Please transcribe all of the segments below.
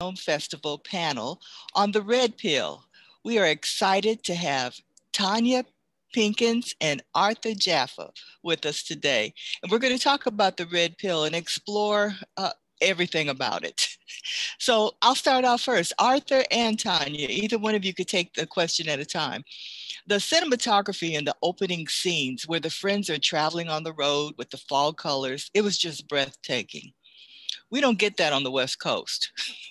Film Festival panel on the red pill. We are excited to have Tonya Pinkins and Arthur Jafa with us today. And we're going to talk about the red pill and explore uh, everything about it. So I'll start off first. Arthur and Tonya, either one of you could take the question at a time. The cinematography in the opening scenes where the friends are traveling on the road with the fall colors, it was just breathtaking. We don't get that on the West Coast.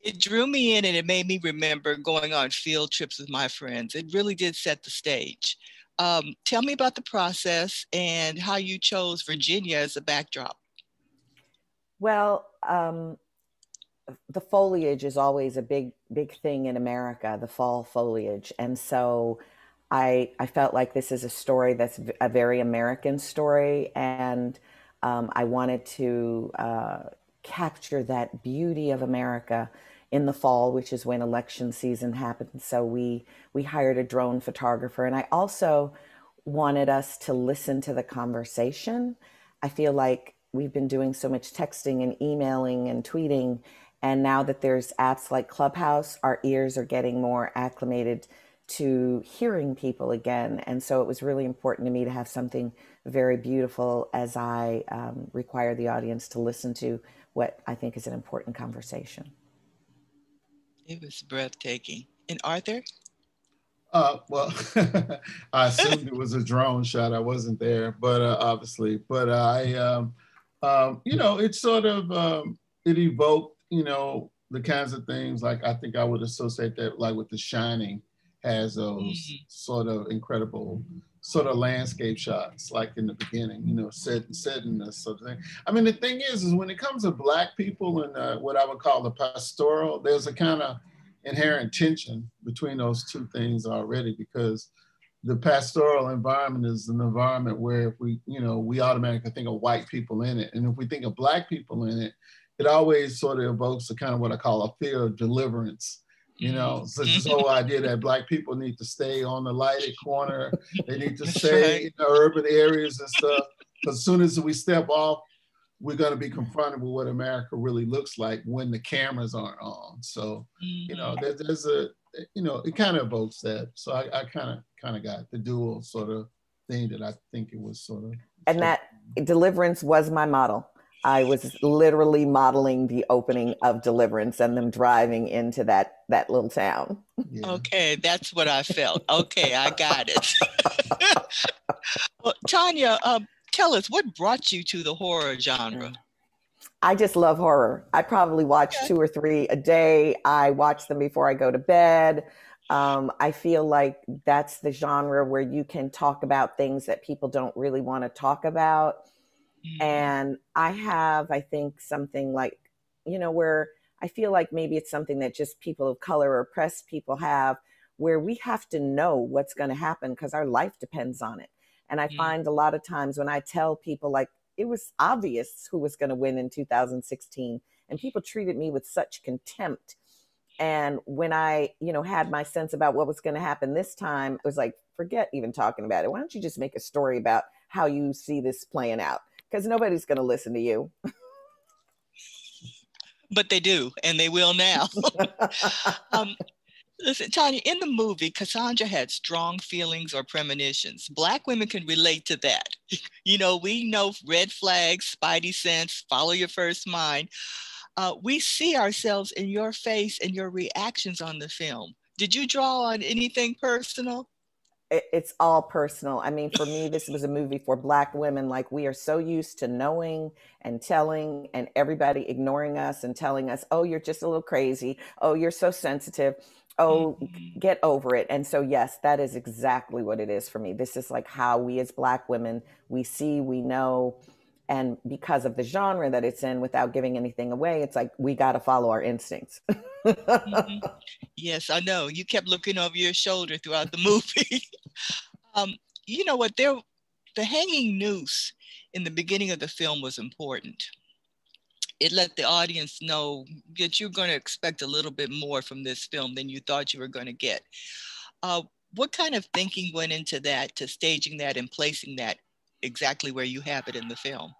it drew me in and it made me remember going on field trips with my friends. It really did set the stage. Um, tell me about the process and how you chose Virginia as a backdrop. Well, um, the foliage is always a big, big thing in America, the fall foliage. And so I, I felt like this is a story that's a very American story. And um, I wanted to uh, capture that beauty of America in the fall, which is when election season happens. So we we hired a drone photographer, and I also wanted us to listen to the conversation. I feel like we've been doing so much texting and emailing and tweeting, and now that there's apps like Clubhouse, our ears are getting more acclimated to hearing people again. And so it was really important to me to have something very beautiful as I um, require the audience to listen to what I think is an important conversation. It was breathtaking. And Arthur? Uh, well, I assumed it was a drone shot. I wasn't there, but uh, obviously, but I, um, um, you know, it sort of um, it evoked, you know, the kinds of things like I think I would associate that like with The Shining has those mm-hmm. sort of incredible sort of landscape shots like in the beginning, you know, set setting this sort of thing. I mean, the thing is, is when it comes to black people and uh, what I would call the pastoral, there's a kind of inherent tension between those two things already because the pastoral environment is an environment where if we, you know, we automatically think of white people in it. And if we think of black people in it, it always sort of evokes a kind of what I call a fear of deliverance you know, so this whole idea that black people need to stay on the lighted corner, they need to stay right. in the urban areas and stuff. As soon as we step off, we're going to be confronted with what America really looks like when the cameras aren't on. So, you know, mm-hmm. there, there's a, you know, it kind of evokes that. So I kind of, kind of got the dual sort of thing that I think it was sort of. And that deliverance was my model. I was literally modeling the opening of Deliverance and them driving into that that little town. Yeah. Okay, that's what I felt. Okay, I got it. well, Tonya, um, tell us what brought you to the horror genre. I just love horror. I probably watch okay. two or three a day. I watch them before I go to bed. Um, I feel like that's the genre where you can talk about things that people don't really want to talk about Mm-hmm. And I have, I think, something like, you know, where I feel like maybe it's something that just people of color or oppressed people have, where we have to know what's going to happen because our life depends on it. And I mm-hmm. find a lot of times when I tell people, like, it was obvious who was going to win in 2016, and people treated me with such contempt. And when I, you know, had my sense about what was going to happen this time, it was like, forget even talking about it. Why don't you just make a story about how you see this playing out? Because nobody's going to listen to you. but they do, and they will now. um, listen, Tonya, in the movie, Cassandra had strong feelings or premonitions. Black women can relate to that. you know, we know red flags, spidey sense, follow your first mind. Uh, we see ourselves in your face and your reactions on the film. Did you draw on anything personal? It's all personal. I mean, for me, this was a movie for Black women. Like, we are so used to knowing and telling, and everybody ignoring us and telling us, oh, you're just a little crazy. Oh, you're so sensitive. Oh, mm-hmm. get over it. And so, yes, that is exactly what it is for me. This is like how we as Black women, we see, we know. And because of the genre that it's in, without giving anything away, it's like we got to follow our instincts. mm-hmm. Yes, I know. You kept looking over your shoulder throughout the movie. um, you know what? There, the hanging noose in the beginning of the film was important. It let the audience know that you're going to expect a little bit more from this film than you thought you were going to get. Uh, what kind of thinking went into that, to staging that and placing that exactly where you have it in the film?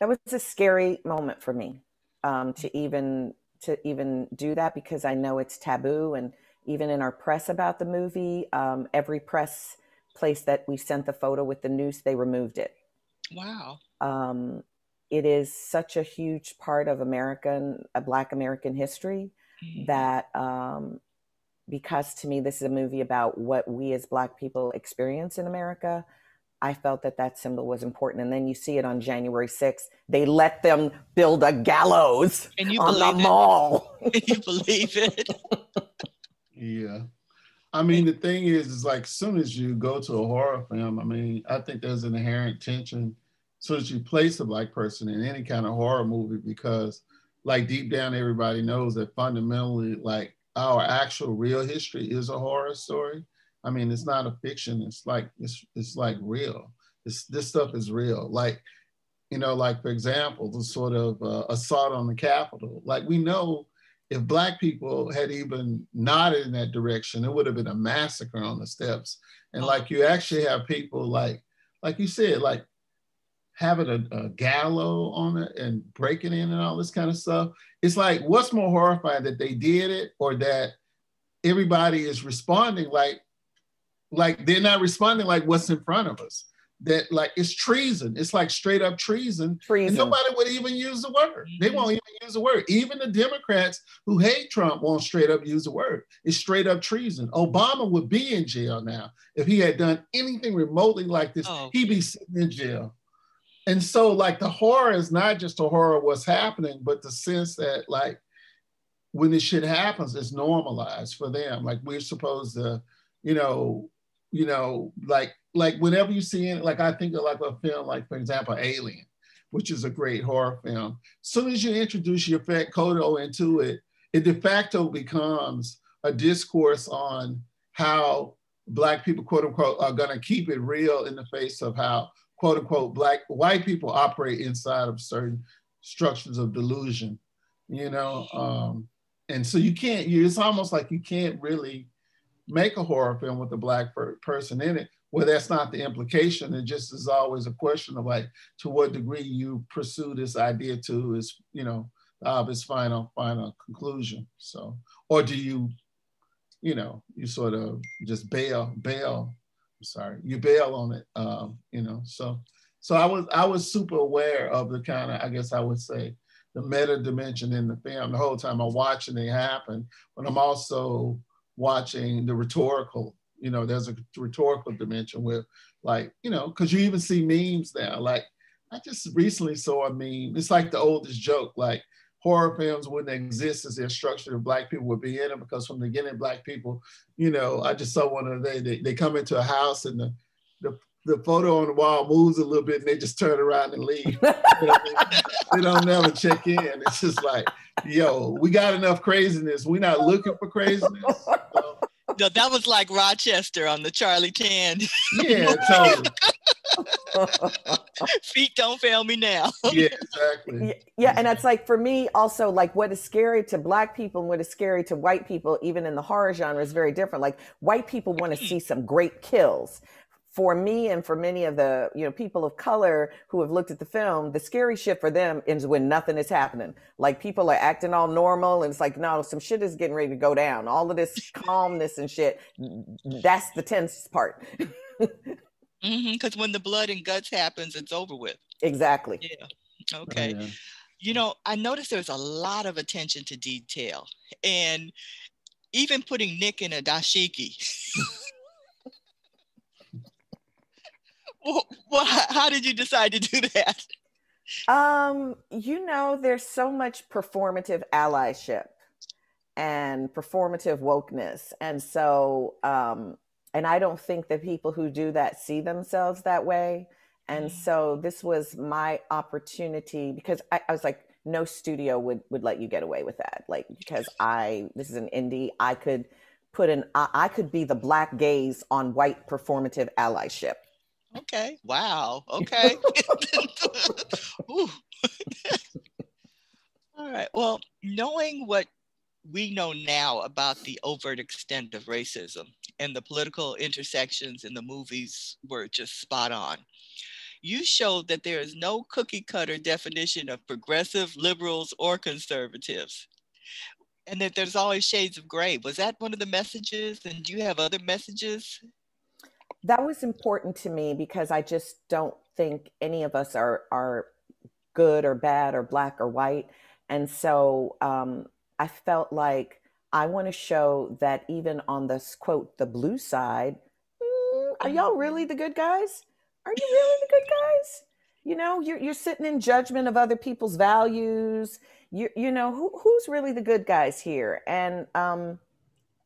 That was a scary moment for me um, to even to even do that because I know it's taboo. And even in our press about the movie, um, every press place that we sent the photo with the news, they removed it. Wow. Um, it is such a huge part of American, a Black American history mm-hmm. that um, because to me this is a movie about what we as Black people experience in America. I felt that that symbol was important. And then you see it on January 6th. They let them build a gallows on the it? mall. you believe it? yeah. I mean, the thing is, is like as soon as you go to a horror film, I mean, I think there's an inherent tension as soon as you place a black person in any kind of horror movie because like deep down everybody knows that fundamentally like our actual real history is a horror story I mean, it's not a fiction. It's like it's it's like real. This this stuff is real. Like, you know, like for example, the sort of uh, assault on the Capitol. Like we know, if black people had even nodded in that direction, it would have been a massacre on the steps. And like you actually have people like, like you said, like having a, a on it and breaking in and all this kind of stuff. It's like, what's more horrifying that they did it or that everybody is responding like like they're not responding like what's in front of us. That like it's treason. It's like straight up treason. treason. And nobody would even use the word. They mm-hmm. won't even use the word. Even the Democrats who hate Trump won't straight up use the word. It's straight up treason. Obama would be in jail now if he had done anything remotely like this. Oh. He'd be sitting in jail. And so, like, the horror is not just a horror of what's happening, but the sense that, like, when this shit happens, it's normalized for them. Like, we're supposed to, you know, you know, like like whenever you see it, like I think of like a film, like for example, Alien, which is a great horror film. As soon as you introduce Yaphet Kotto into it, it de facto becomes a discourse on how black people, quote unquote, are gonna keep it real in the face of how, quote unquote, black white people operate inside of certain structures of delusion, you know. Um, and so you can't, you, it's almost like you can't really make a horror film with a black per- person in it well that's not the implication. It just is always a question of like to what degree you pursue this idea to is you know of its final final conclusion. So or do you you know you sort of just bail bail I'm sorry you bail on it um, you know so so i was i was super aware of the kind of i guess i would say the meta dimension in the film. The whole time i'm watching it happen but i'm also watching the rhetorical you know there's a rhetorical dimension where like you know because you even see memes now like i just recently saw a meme it's like the oldest joke like horror films wouldn't exist as they're structured if black people would be in them because from the beginning black people you know i just saw one of the they, they come into a house and the, the the photo on the wall moves a little bit and they just turn around and leave. they don't never check in. It's just like, yo, we got enough craziness. We're not looking for craziness. So. Um, No, that was like Rochester on the Charlie Chan. Yeah, totally. Feet don't fail me now. yeah, exactly. Yeah, and it's like for me also like what is scary to black people and what is scary to white people, even in the horror genre, is very different. Like white people want to mm. see some great kills for me and for many of the you know people of color who have looked at the film the scary shit for them is when nothing is happening. Like people are acting all normal and it's like no some shit is getting ready to go down. All of this calmness and shit that's the tense part. Because mm-hmm, when the blood and guts happens it's over with. Exactly. Yeah okay. oh, yeah. you know i noticed there's a lot of attention to detail and even putting nick in a dashiki well, well, how did you decide to do that? Um, you know, there's so much performative allyship and performative wokeness. And so, um, and I don't think that people who do that see themselves that way. And mm. so this was my opportunity because I, I was like, no studio would would let you get away with that. Like because I this is an indie, I could put an I, I could be the black gaze on white performative allyship. Okay. Wow. Okay. All right. Well, knowing what we know now about the overt extent of racism and the political intersections in the movies were just spot on. you showed that there is no cookie cutter definition of progressive, liberals, or conservatives. And that there's always shades of gray. Was that one of the messages? And do you have other messages? That was important to me because I just don't think any of us are are good or bad or black or white. And so um, I felt like I want to show that even on this quote, the blue side, mm, are y'all really the good guys? Are you really the good guys? You know, you're, you're sitting in judgment of other people's values. You, you know, who, who's really the good guys here? And um,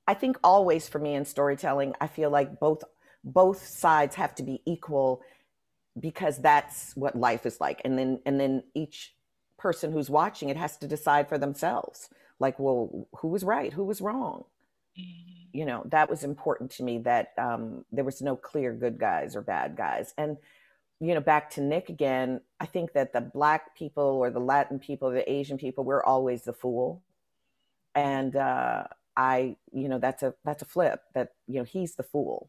I think always for me in storytelling, I feel like both both sides have to be equal because that's what life is like. And then and then each person who's watching it has to decide for themselves like well who was right? Who was wrong? Mm-hmm. you know that was important to me that um, there was no clear good guys or bad guys. And you know back to nick again i think that the black people or the latin people the asian people we're always the fool. And uh, i you know that's a that's a flip that you know he's the fool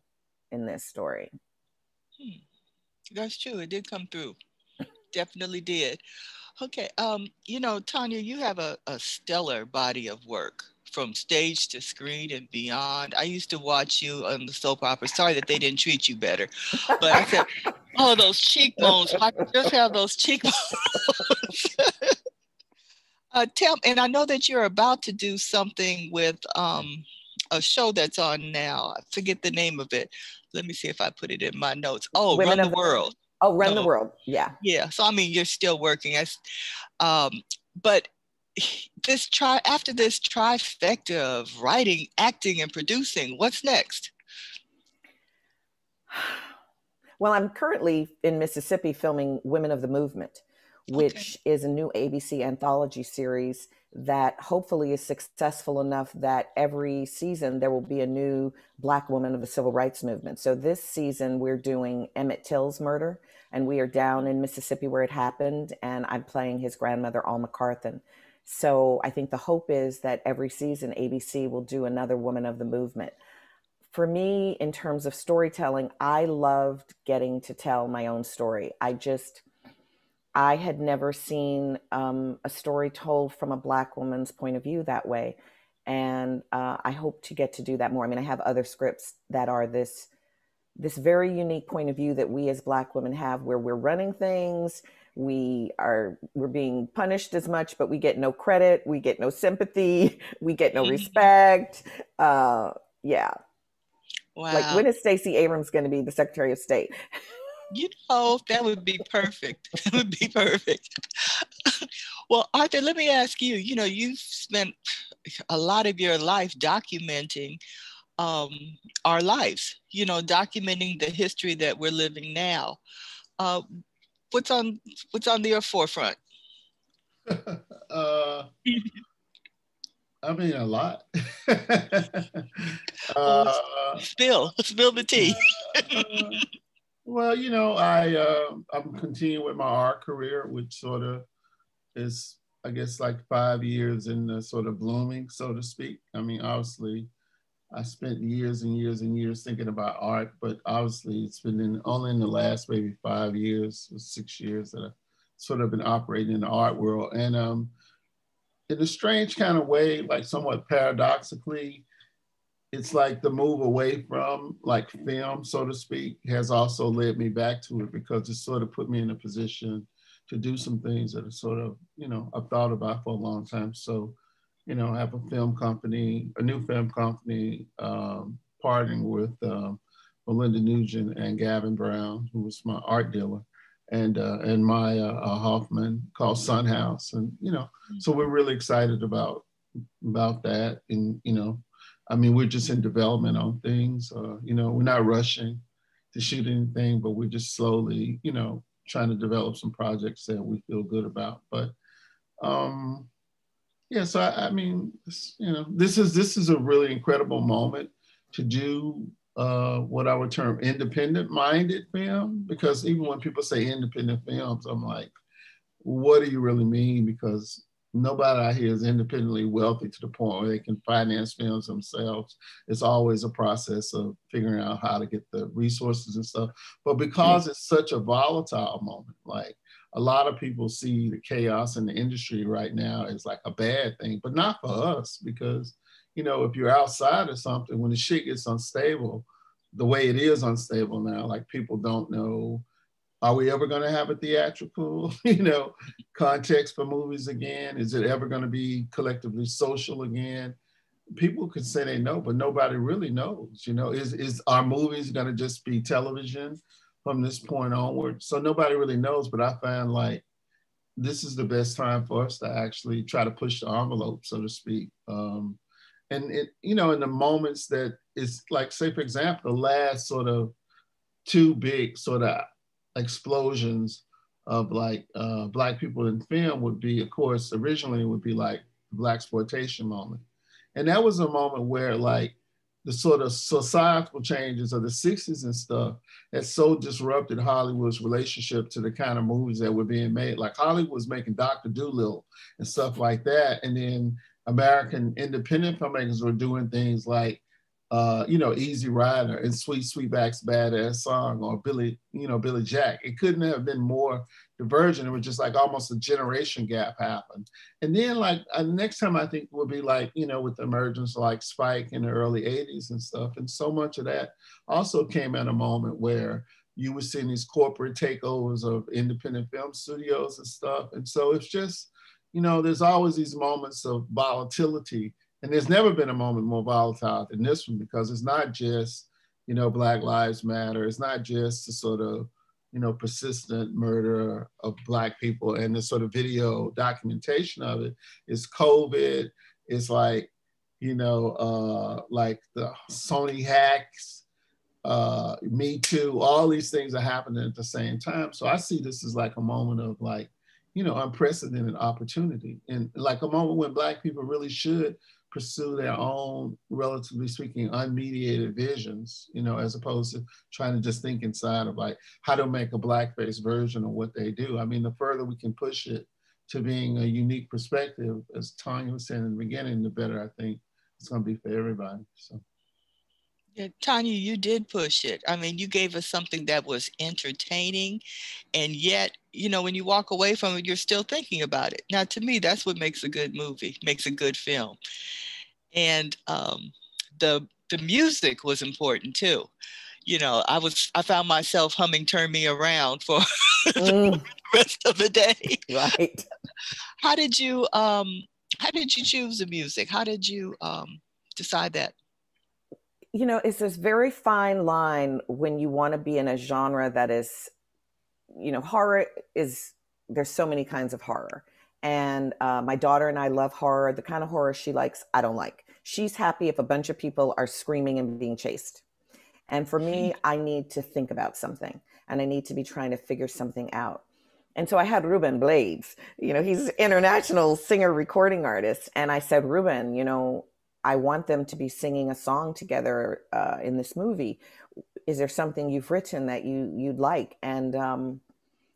in this story hmm. that's true it did come through definitely did Okay, um, you know, Tonya, you have a, a stellar body of work from stage to screen and beyond. I used to watch you on the soap opera. Sorry that they didn't treat you better, but I said, "Oh, those cheekbones! I just have those cheekbones." uh, tell, and I know that you're about to do something with um, a show that's on now. I forget the name of it. Let me see if I put it in my notes. Oh, Women Run the World. Oh, run the world. Yeah. Yeah. So I mean, you're still working as, um, but this try after this trifecta of writing, acting, and producing, what's next? Well, I'm currently in Mississippi filming Women of the Movement, which okay. is a new ABC anthology series that hopefully is successful enough that every season there will be a new Black woman of the civil rights movement. So this season we're doing Emmett Till's murder, and we are down in Mississippi where it happened, and I'm playing his grandmother, Alma Carthen. So I think the hope is that every season ABC will do another woman of the movement. For me, in terms of storytelling, I loved getting to tell my own story. I just I had never seen um, a story told from a Black woman's point of view that way. And uh, I hope to get to do that more. I mean, I have other scripts that are this this very unique point of view that we as Black women have, where we're running things, we are we're being punished as much, but we get no credit, we get no sympathy, we get no respect. Uh, yeah. Wow. Like when is Stacey Abrams going to be the Secretary of State? you know, that would be perfect. That would be perfect. well, Arthur, let me ask you, you know, you've spent a lot of your life documenting um, our lives, you know, documenting the history that we're living now. Uh, what's on what's on your forefront? uh, I mean, a lot. uh, spill, spill the tea. Uh, well, you know, I uh, I'm continuing with my art career, which sort of is, I guess, like five years in the sort of blooming, so to speak. I mean, obviously, I spent years and years and years thinking about art, but obviously, it's been in, only in the last maybe five years or six years that I've sort of been operating in the art world, and um, in a strange kind of way, like somewhat paradoxically, it's like the move away from like film, so to speak, has also led me back to it because it sort of put me in a position to do some things that are sort of, you know, I've thought about for a long time. So, you know, I have a film company, a new film company, um, partnering with um, Melinda Nugent and Gavin Brown, who was my art dealer, and uh, and Maya uh, Hoffman called Sun House, and you know, so we're really excited about about that, and you know, I mean, we're just in development on things. Uh, you know, we're not rushing to shoot anything, but we're just slowly, you know, trying to develop some projects that we feel good about. But um, yeah, so I, I mean, you know, this is this is a really incredible moment to do uh, what I would term independent-minded film, because even when people say independent films, I'm like, what do you really mean? Because nobody out here is independently wealthy to the point where they can finance films themselves. It's always a process of figuring out how to get the resources and stuff. But because it's such a volatile moment, like a lot of people see the chaos in the industry right now as like a bad thing, but not for us because, you know, if you're outside of something, when the shit gets unstable, the way it is unstable now, like people don't know are we ever going to have a theatrical, you know, context for movies again? Is it ever going to be collectively social again? People could say they know, but nobody really knows. You know, is is our movies going to just be television from this point onward? So nobody really knows. But I find like this is the best time for us to actually try to push the envelope, so to speak. Um, and it, you know, in the moments that it's like, say for example, the last sort of two big sort of explosions of like uh, black people in film would be, of course, originally would be like the blaxploitation moment. And that was a moment where like the sort of societal changes of the 60s and stuff that so disrupted Hollywood's relationship to the kind of movies that were being made. Like Hollywood was making Dr. Dolittle and stuff like that. And then American independent filmmakers were doing things like uh, you know, Easy Rider and Sweet Sweetback's Badass Song or Billy, you know, Billy Jack. It couldn't have been more divergent. It was just like almost a generation gap happened. And then like uh, next time I think would be like, you know, with the emergence like Spike in the early 80s and stuff. And so much of that also came at a moment where you were seeing these corporate takeovers of independent film studios and stuff. And so it's just, you know, there's always these moments of volatility and there's never been a moment more volatile than this one because it's not just, you know, Black Lives Matter. It's not just the sort of, you know, persistent murder of Black people and the sort of video documentation of it. It's COVID. It's like, you know, uh, like the Sony hacks, uh, Me Too, all these things are happening at the same time. So I see this as like a moment of like, you know, unprecedented opportunity and like a moment when Black people really should pursue their own, relatively speaking, unmediated visions, you know, as opposed to trying to just think inside of like how to make a blackface version of what they do. I mean, the further we can push it to being a unique perspective, as Tonya was saying in the beginning, the better I think it's going to be for everybody. So. Yeah, Tonya, you did push it. I mean, you gave us something that was entertaining, and yet, you know, when you walk away from it, you're still thinking about it. Now, to me, that's what makes a good movie, makes a good film. And um, the the music was important too. You know, I was I found myself humming "Turn Me Around" for mm. the rest of the day. Right. How did you um How did you choose the music? How did you um decide that? You know, it's this very fine line when you want to be in a genre that is, you know, horror is, there's so many kinds of horror. And uh, my daughter and I love horror. The kind of horror she likes, I don't like. She's happy if a bunch of people are screaming and being chased. And for me, I need to think about something and I need to be trying to figure something out. And so I had Ruben Blades, you know, he's international singer recording artist. And I said, Ruben, you know, I want them to be singing a song together uh, in this movie. Is there something you've written that you you'd like? And um,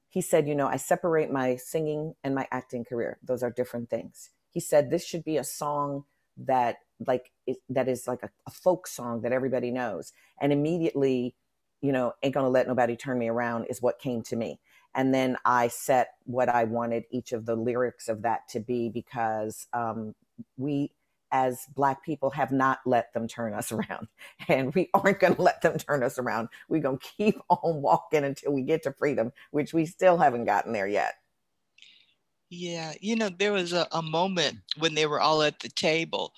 he said, you know, I separate my singing and my acting career. Those are different things. He said this should be a song that like is, that is like a, a folk song that everybody knows. And immediately, you know, ain't gonna let nobody turn me around is what came to me. And then I set what I wanted each of the lyrics of that to be because um, we as black people have not let them turn us around and we aren't going to let them turn us around. We're going to keep on walking until we get to freedom which we still haven't gotten there yet. Yeah you know there was a, a moment when they were all at the table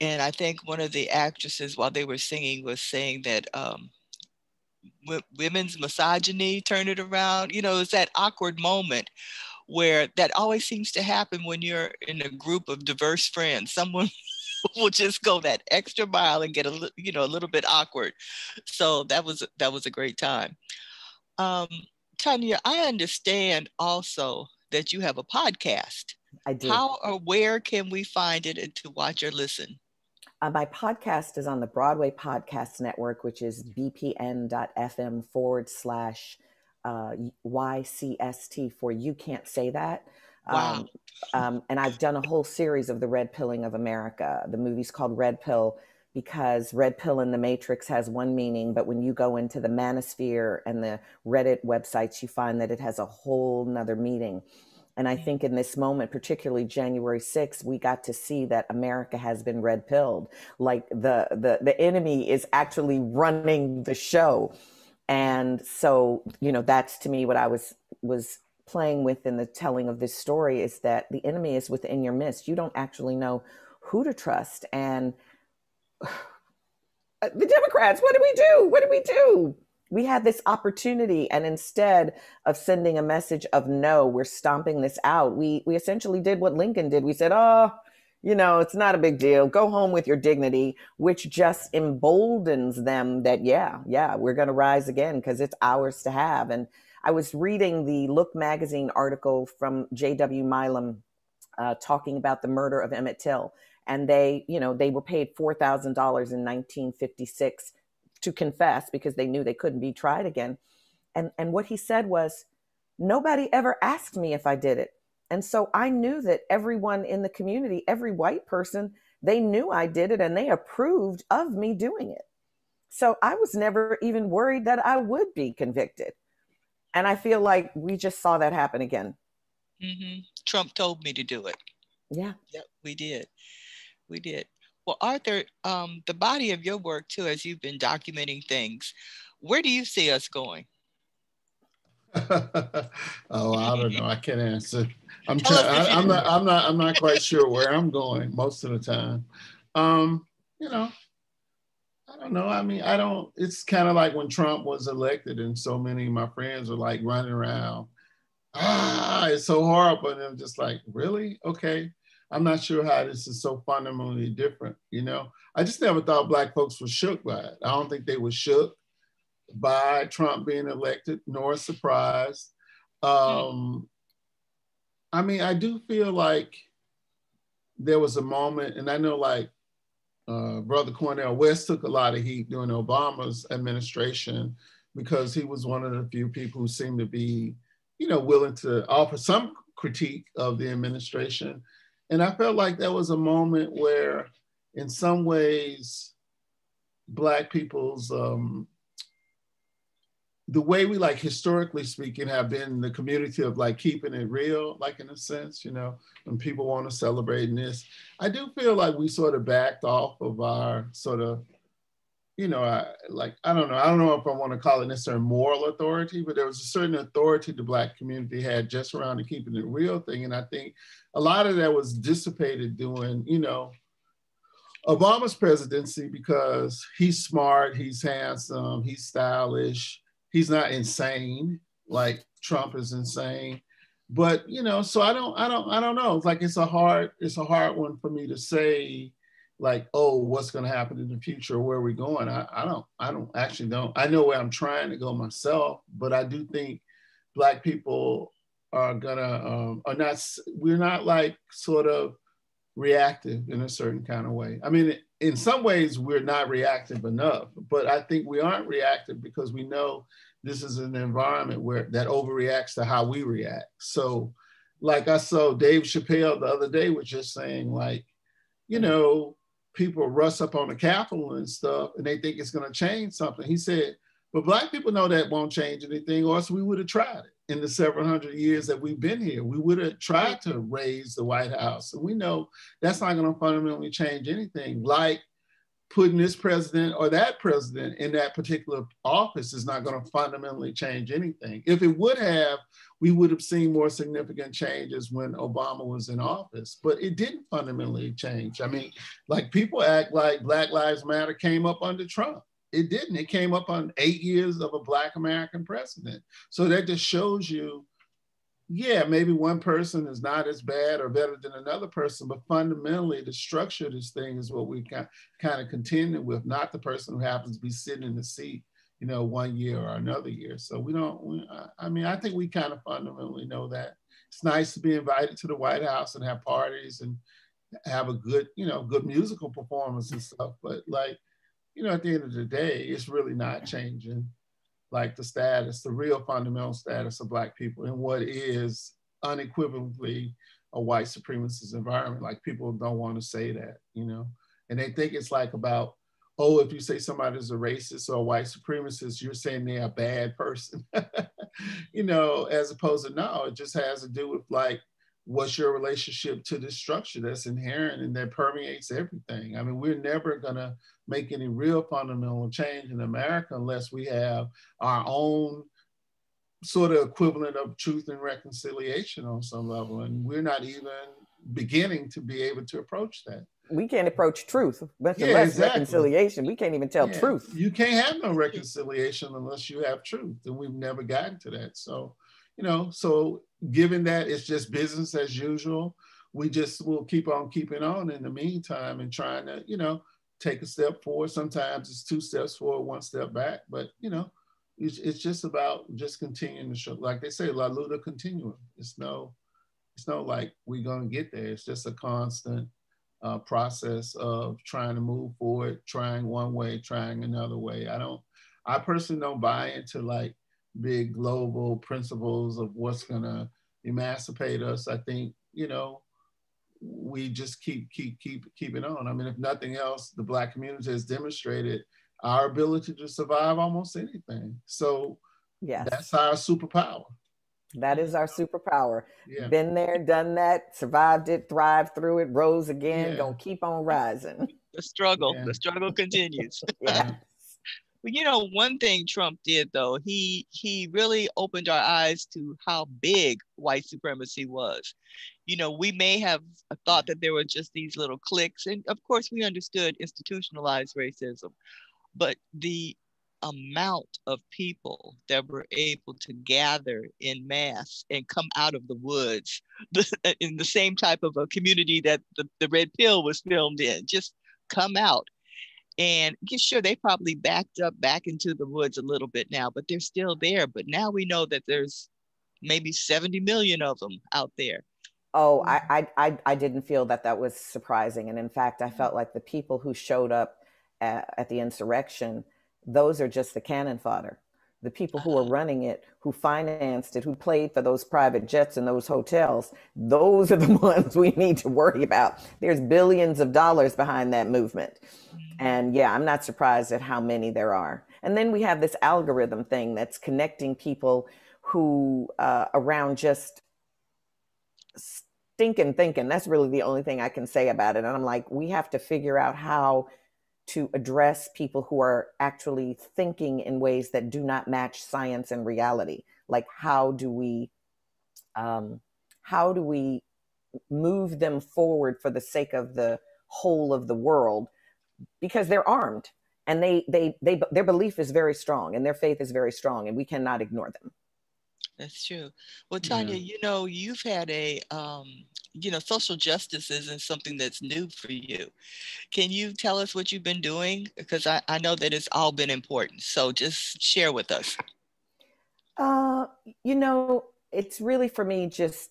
and i think one of the actresses while they were singing was saying that um, w- women's misogyny turn it around. You know it's that awkward moment where that always seems to happen when you're in a group of diverse friends. Someone will just go that extra mile and get a you know a little bit awkward. So that was that was a great time. Um, Tonya, I understand also that you have a podcast. I do. How or where can we find it and to watch or listen? Uh, my podcast is on the Broadway Podcast Network, which is bpn.fm forward slash uh, YCST for You Can't Say That. Wow. Um, um, and I've done a whole series of the red pilling of America. The movie's called Red Pill because red pill in the matrix has one meaning, but when you go into the manosphere and the Reddit websites, you find that it has a whole nother meaning. And I think in this moment, particularly January 6th, we got to see that America has been red pilled. Like the, the, the enemy is actually running the show. And so, you know, that's to me what I was, was playing with in the telling of this story is that the enemy is within your midst. You don't actually know who to trust. And the Democrats, what do we do? What do we do? We had this opportunity, and instead of sending a message of no, we're stomping this out. We we essentially did what Lincoln did. We said, "Oh, you know, it's not a big deal. Go home with your dignity," which just emboldens them that yeah, yeah, we're going to rise again because it's ours to have. And I was reading the Look magazine article from J.W. Milam uh, talking about the murder of Emmett Till, and they, you know, they were paid four thousand dollars in 1956 to confess because they knew they couldn't be tried again. And, and what he said was, nobody ever asked me if I did it. And so I knew that everyone in the community, every white person, they knew I did it and they approved of me doing it. So I was never even worried that I would be convicted. And I feel like we just saw that happen again. Mm-hmm. Trump told me to do it. Yeah. Yep, we did. We did. Well, Arthur, um, the body of your work too, as you've been documenting things, where do you see us going? oh, I don't know. I can't answer. I'm trying. I, am not. I'm not. I'm not quite sure where I'm going most of the time. Um, you know, I don't know. I mean, I don't. It's kind of like when Trump was elected, and so many of my friends are like running around. Ah, it's so horrible, and I'm just like, really? Okay. I'm not sure how this is so fundamentally different. You know, I just never thought black folks were shook by it. I don't think they were shook by Trump being elected, nor surprised. Um, I mean, I do feel like there was a moment, and I know like uh, Brother Cornel West took a lot of heat during Obama's administration because he was one of the few people who seemed to be, you know, willing to offer some critique of the administration. And I felt like that was a moment where, in some ways, Black people's, um, the way we like historically speaking have been the community of like keeping it real, like in a sense, you know, when people want to celebrate in this. I do feel like we sort of backed off of our sort of you know, I, like I don't know, I don't know if I want to call it necessarily moral authority, but there was a certain authority the Black community had just around the keeping it real thing, and I think a lot of that was dissipated during, you know, Obama's presidency because he's smart, he's handsome, he's stylish, he's not insane like Trump is insane, but you know, so I don't, I don't, I don't know. It's like it's a hard, it's a hard one for me to say like, oh, what's going to happen in the future? Where are we going? I, I don't, I don't actually don't. I know where I'm trying to go myself, but I do think black people are gonna um, are not. We're not like sort of reactive in a certain kind of way. I mean, in some ways, we're not reactive enough, but I think we aren't reactive because we know this is an environment where that overreacts to how we react. So, like I saw Dave Chappelle the other day was just saying, like, you know, people rush up on the Capitol and stuff, and they think it's going to change something. He said, but black people know that won't change anything, or else we would have tried it in the several hundred years that we've been here. We would have tried to raise the White House. And we know that's not going to fundamentally change anything. Like putting this president or that president in that particular office is not going to fundamentally change anything. If it would have, we would have seen more significant changes when Obama was in office, but it didn't fundamentally change. I mean, like people act like Black Lives Matter came up under Trump. It didn't. It came up on eight years of a Black American president. So that just shows you yeah, maybe one person is not as bad or better than another person, but fundamentally, the structure of this thing is what we kind of contend with, not the person who happens to be sitting in the seat, you know, one year or another year. So we don't. We, I mean, I think we kind of fundamentally know that it's nice to be invited to the White House and have parties and have a good, you know, good musical performance and stuff. But like, you know, at the end of the day, it's really not changing like the status, the real fundamental status of Black people and what is unequivocally a white supremacist environment. Like people don't want to say that, you know, and they think it's like about, oh, if you say somebody's a racist or a white supremacist, you're saying they're a bad person, you know, as opposed to no, it just has to do with like, what's your relationship to the structure that's inherent and that permeates everything. I mean, we're never gonna make any real fundamental change in America unless we have our own sort of equivalent of truth and reconciliation on some level. And we're not even beginning to be able to approach that. We can't approach truth, much yeah, less exactly. reconciliation. We can't even tell yeah. truth. You can't have no reconciliation unless you have truth. And we've never gotten to that. So, you know, so given that it's just business as usual, we just will keep on keeping on in the meantime and trying to, you know, take a step forward. Sometimes it's two steps forward, one step back, but you know, it's, it's just about just continuing to show, like they say, la luta continua. It's no, it's no like we're gonna get there. It's just a constant uh, process of trying to move forward, trying one way, trying another way. I don't, I personally don't buy into like big global principles of what's gonna emancipate us. I think, you know, we just keep keep keep keep it on. I mean, if nothing else, the black community has demonstrated our ability to survive almost anything. So yeah, that's our superpower. That is our superpower. Yeah. Been there, done that, survived it, thrived through it, rose again, yeah. gonna keep on rising. The struggle, yeah. the struggle continues. yeah. You know, one thing Trump did though, he he really opened our eyes to how big white supremacy was. You know, we may have thought that there were just these little cliques, and of course we understood institutionalized racism, but the amount of people that were able to gather in mass and come out of the woods in the same type of a community that the, the red pill was filmed in just come out and sure they probably backed up back into the woods a little bit now but they're still there but now we know that there's maybe 70 million of them out there. Oh mm. I, I i didn't feel that that was surprising and in fact i mm. felt like the people who showed up at, at the insurrection those are just the cannon fodder the people who are uh-huh. running it, who financed it, who played for those private jets and those hotels, those are the ones we need to worry about. There's billions of dollars behind that movement. And yeah, I'm not surprised at how many there are. And then we have this algorithm thing that's connecting people who uh, around just stinking thinking. That's really the only thing I can say about it. And I'm like, we have to figure out how to address people who are actually thinking in ways that do not match science and reality. Like, how do we, um, how do we move them forward for the sake of the whole of the world because they're armed and they they they their belief is very strong and their faith is very strong and we cannot ignore them that's true well Tonya yeah. you know you've had a um you know social justice isn't something that's new for you can you tell us what you've been doing because i, I know that it's all been important so just share with us uh you know it's really for me just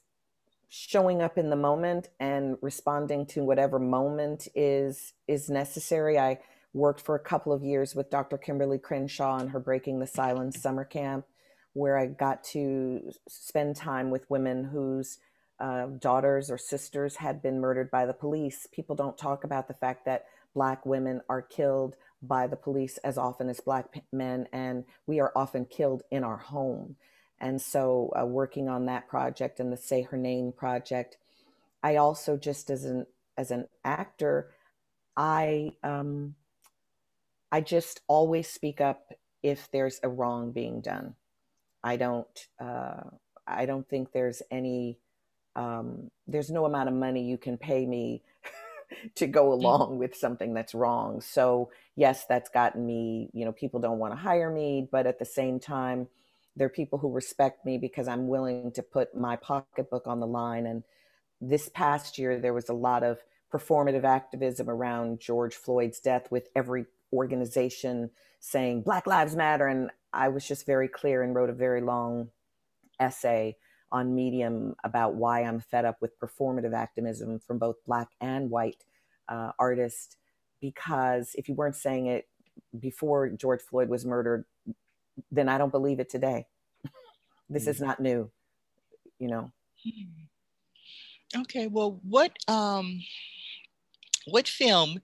showing up in the moment and responding to whatever moment is is necessary. I worked for a couple of years with Dr. Kimberlé Crenshaw and her Breaking the Silence summer camp, where I got to spend time with women whose uh, daughters or sisters had been murdered by the police. People don't talk about the fact that Black women are killed by the police as often as Black men, and we are often killed in our home. And so, uh, working on that project and the Say Her Name project, I also just as an as an actor, I um, I just always speak up if there's a wrong being done. I don't uh, I don't think there's any um, there's no amount of money you can pay me to go mm. along with something that's wrong. So yes, that's gotten me. You know, people don't want to hire me, but at the same time there are people who respect me because I'm willing to put my pocketbook on the line. And this past year, there was a lot of performative activism around George Floyd's death, with every organization saying Black Lives Matter. And I was just very clear and wrote a very long essay on Medium about why I'm fed up with performative activism from both Black and white uh, artists. Because if you weren't saying it before George Floyd was murdered, then I don't believe it today. this is mm. not new, you know. Hmm. Okay, well, what um, what film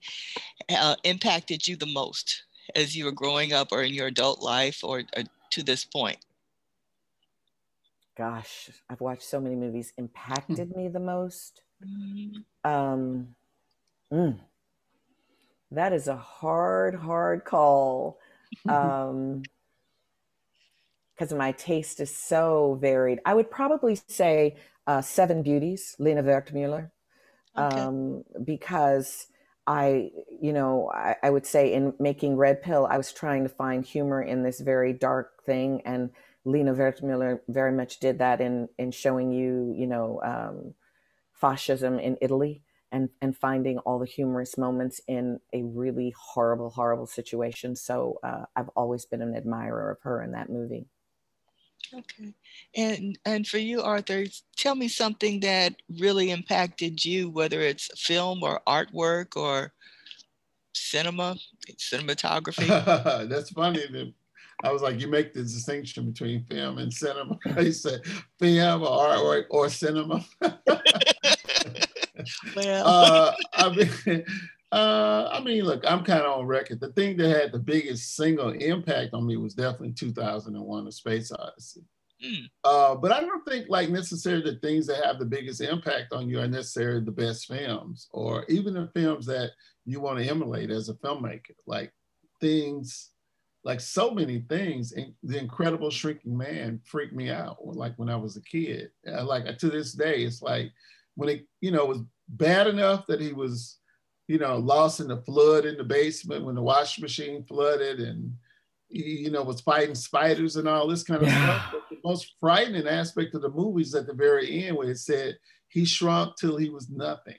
uh, impacted you the most as you were growing up, or in your adult life, or, or to this point? Gosh, I've watched so many movies. Impacted me the most. Mm-hmm. Um, mm, that is a hard, hard call. Um, because my taste is so varied. I would probably say uh, Seven Beauties, Lina Wertmuller, okay. um, because I, you know, I, I, would say in making Red Pill, I was trying to find humor in this very dark thing, and Lina Wertmuller very much did that in in showing you, you know, um, fascism in Italy and and finding all the humorous moments in a really horrible, horrible situation. So uh, I've always been an admirer of her in that movie. Okay. And and for you, Arthur, tell me something that really impacted you, whether it's film or artwork or cinema, cinematography. That's funny. That I was like, you make the distinction between film and cinema. you said film or artwork or cinema. well, uh, I mean, uh, I mean, look, I'm kind of on record. The thing that had the biggest single impact on me was definitely 2001: A Space Odyssey. Mm. Uh, but I don't think like necessarily the things that have the biggest impact on you are necessarily the best films, or even the films that you want to emulate as a filmmaker. Like things, like so many things. And the Incredible Shrinking Man freaked me out. Like when I was a kid. Like to this day, it's like when it, you know, was bad enough that he was you know, lost in the flood in the basement when the washing machine flooded and, you know, was fighting spiders and all this kind of yeah. stuff. But the most frightening aspect of the movie is at the very end where it said he shrunk till he was nothing.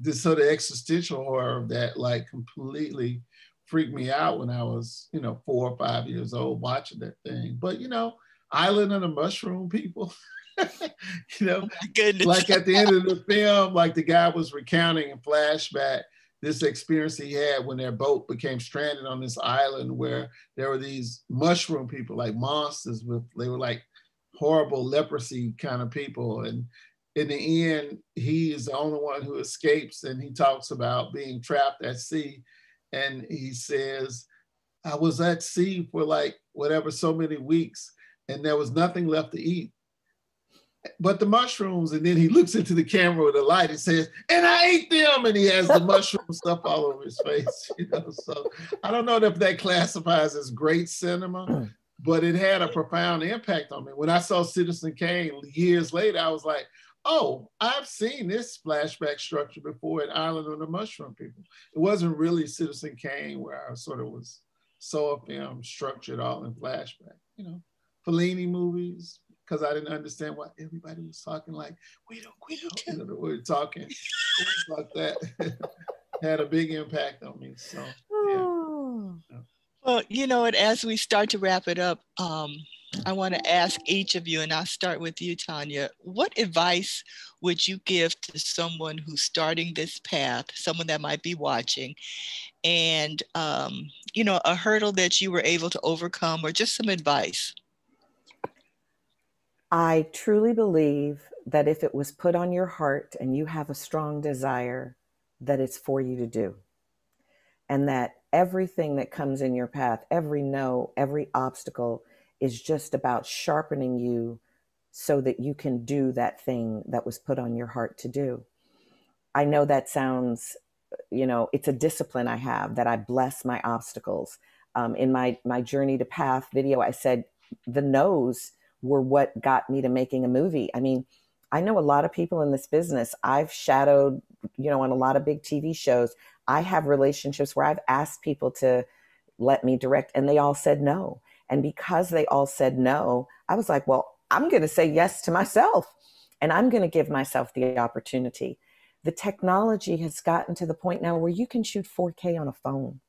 This sort of existential horror of that like completely freaked me out when I was, you know, four or five years old watching that thing. But, you know, Island of the Mushroom People. you know, oh like at the end of the film, like the guy was recounting in flashback this experience he had when their boat became stranded on this island where there were these mushroom people, like monsters with they were like horrible leprosy kind of people. And in the end, he is the only one who escapes and he talks about being trapped at sea. And he says, I was at sea for like whatever so many weeks and there was nothing left to eat but the mushrooms, and then he looks into the camera with a light and says, "And I ate them," and he has the mushroom stuff all over his face. You know, so I don't know if that classifies as great cinema, but it had a profound impact on me. When I saw Citizen Kane years later, I was like, "Oh, I've seen this flashback structure before in Island of the Mushroom People." It wasn't really Citizen Kane where I sort of was so a film structured all in flashback. You know, Fellini movies, because I didn't understand why everybody was talking like we don't we don't you know, we were talking things like that had a big impact on me. So yeah. Well, you know, and as we start to wrap it up, um, I want to ask each of you, and I'll start with you, Tonya. What advice would you give to someone who's starting this path, someone that might be watching, and um, you know, a hurdle that you were able to overcome, or just some advice? I truly believe that if it was put on your heart and you have a strong desire, that it's for you to do. And that everything that comes in your path, every no, every obstacle is just about sharpening you so that you can do that thing that was put on your heart to do. I know that sounds, you know, it's a discipline I have that I bless my obstacles. Um, in my my journey to path video, I said the no's were what got me to making a movie. I mean, I know a lot of people in this business. I've shadowed, you know, on a lot of big TV shows. I have relationships where I've asked people to let me direct and they all said no. And because they all said no, I was like, well, I'm going to say yes to myself and I'm going to give myself the opportunity. The technology has gotten to the point now where you can shoot 4K on a phone.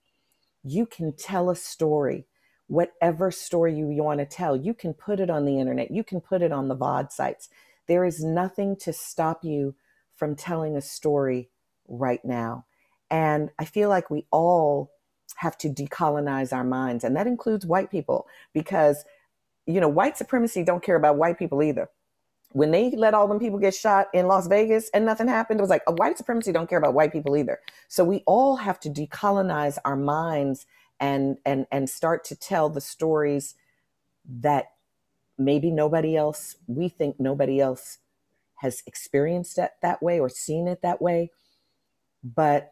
You can tell a story whatever story you, you want to tell. You can put it on the internet, you can put it on the VOD sites. There is nothing to stop you from telling a story right now. And I feel like we all have to decolonize our minds, and that includes white people because you know white supremacy don't care about white people either when they let all them people get shot in Las Vegas and nothing happened, it was like oh, white supremacy don't care about white people either. So we all have to decolonize our minds and and and start to tell the stories that maybe nobody else we think nobody else has experienced it that way or seen it that way. But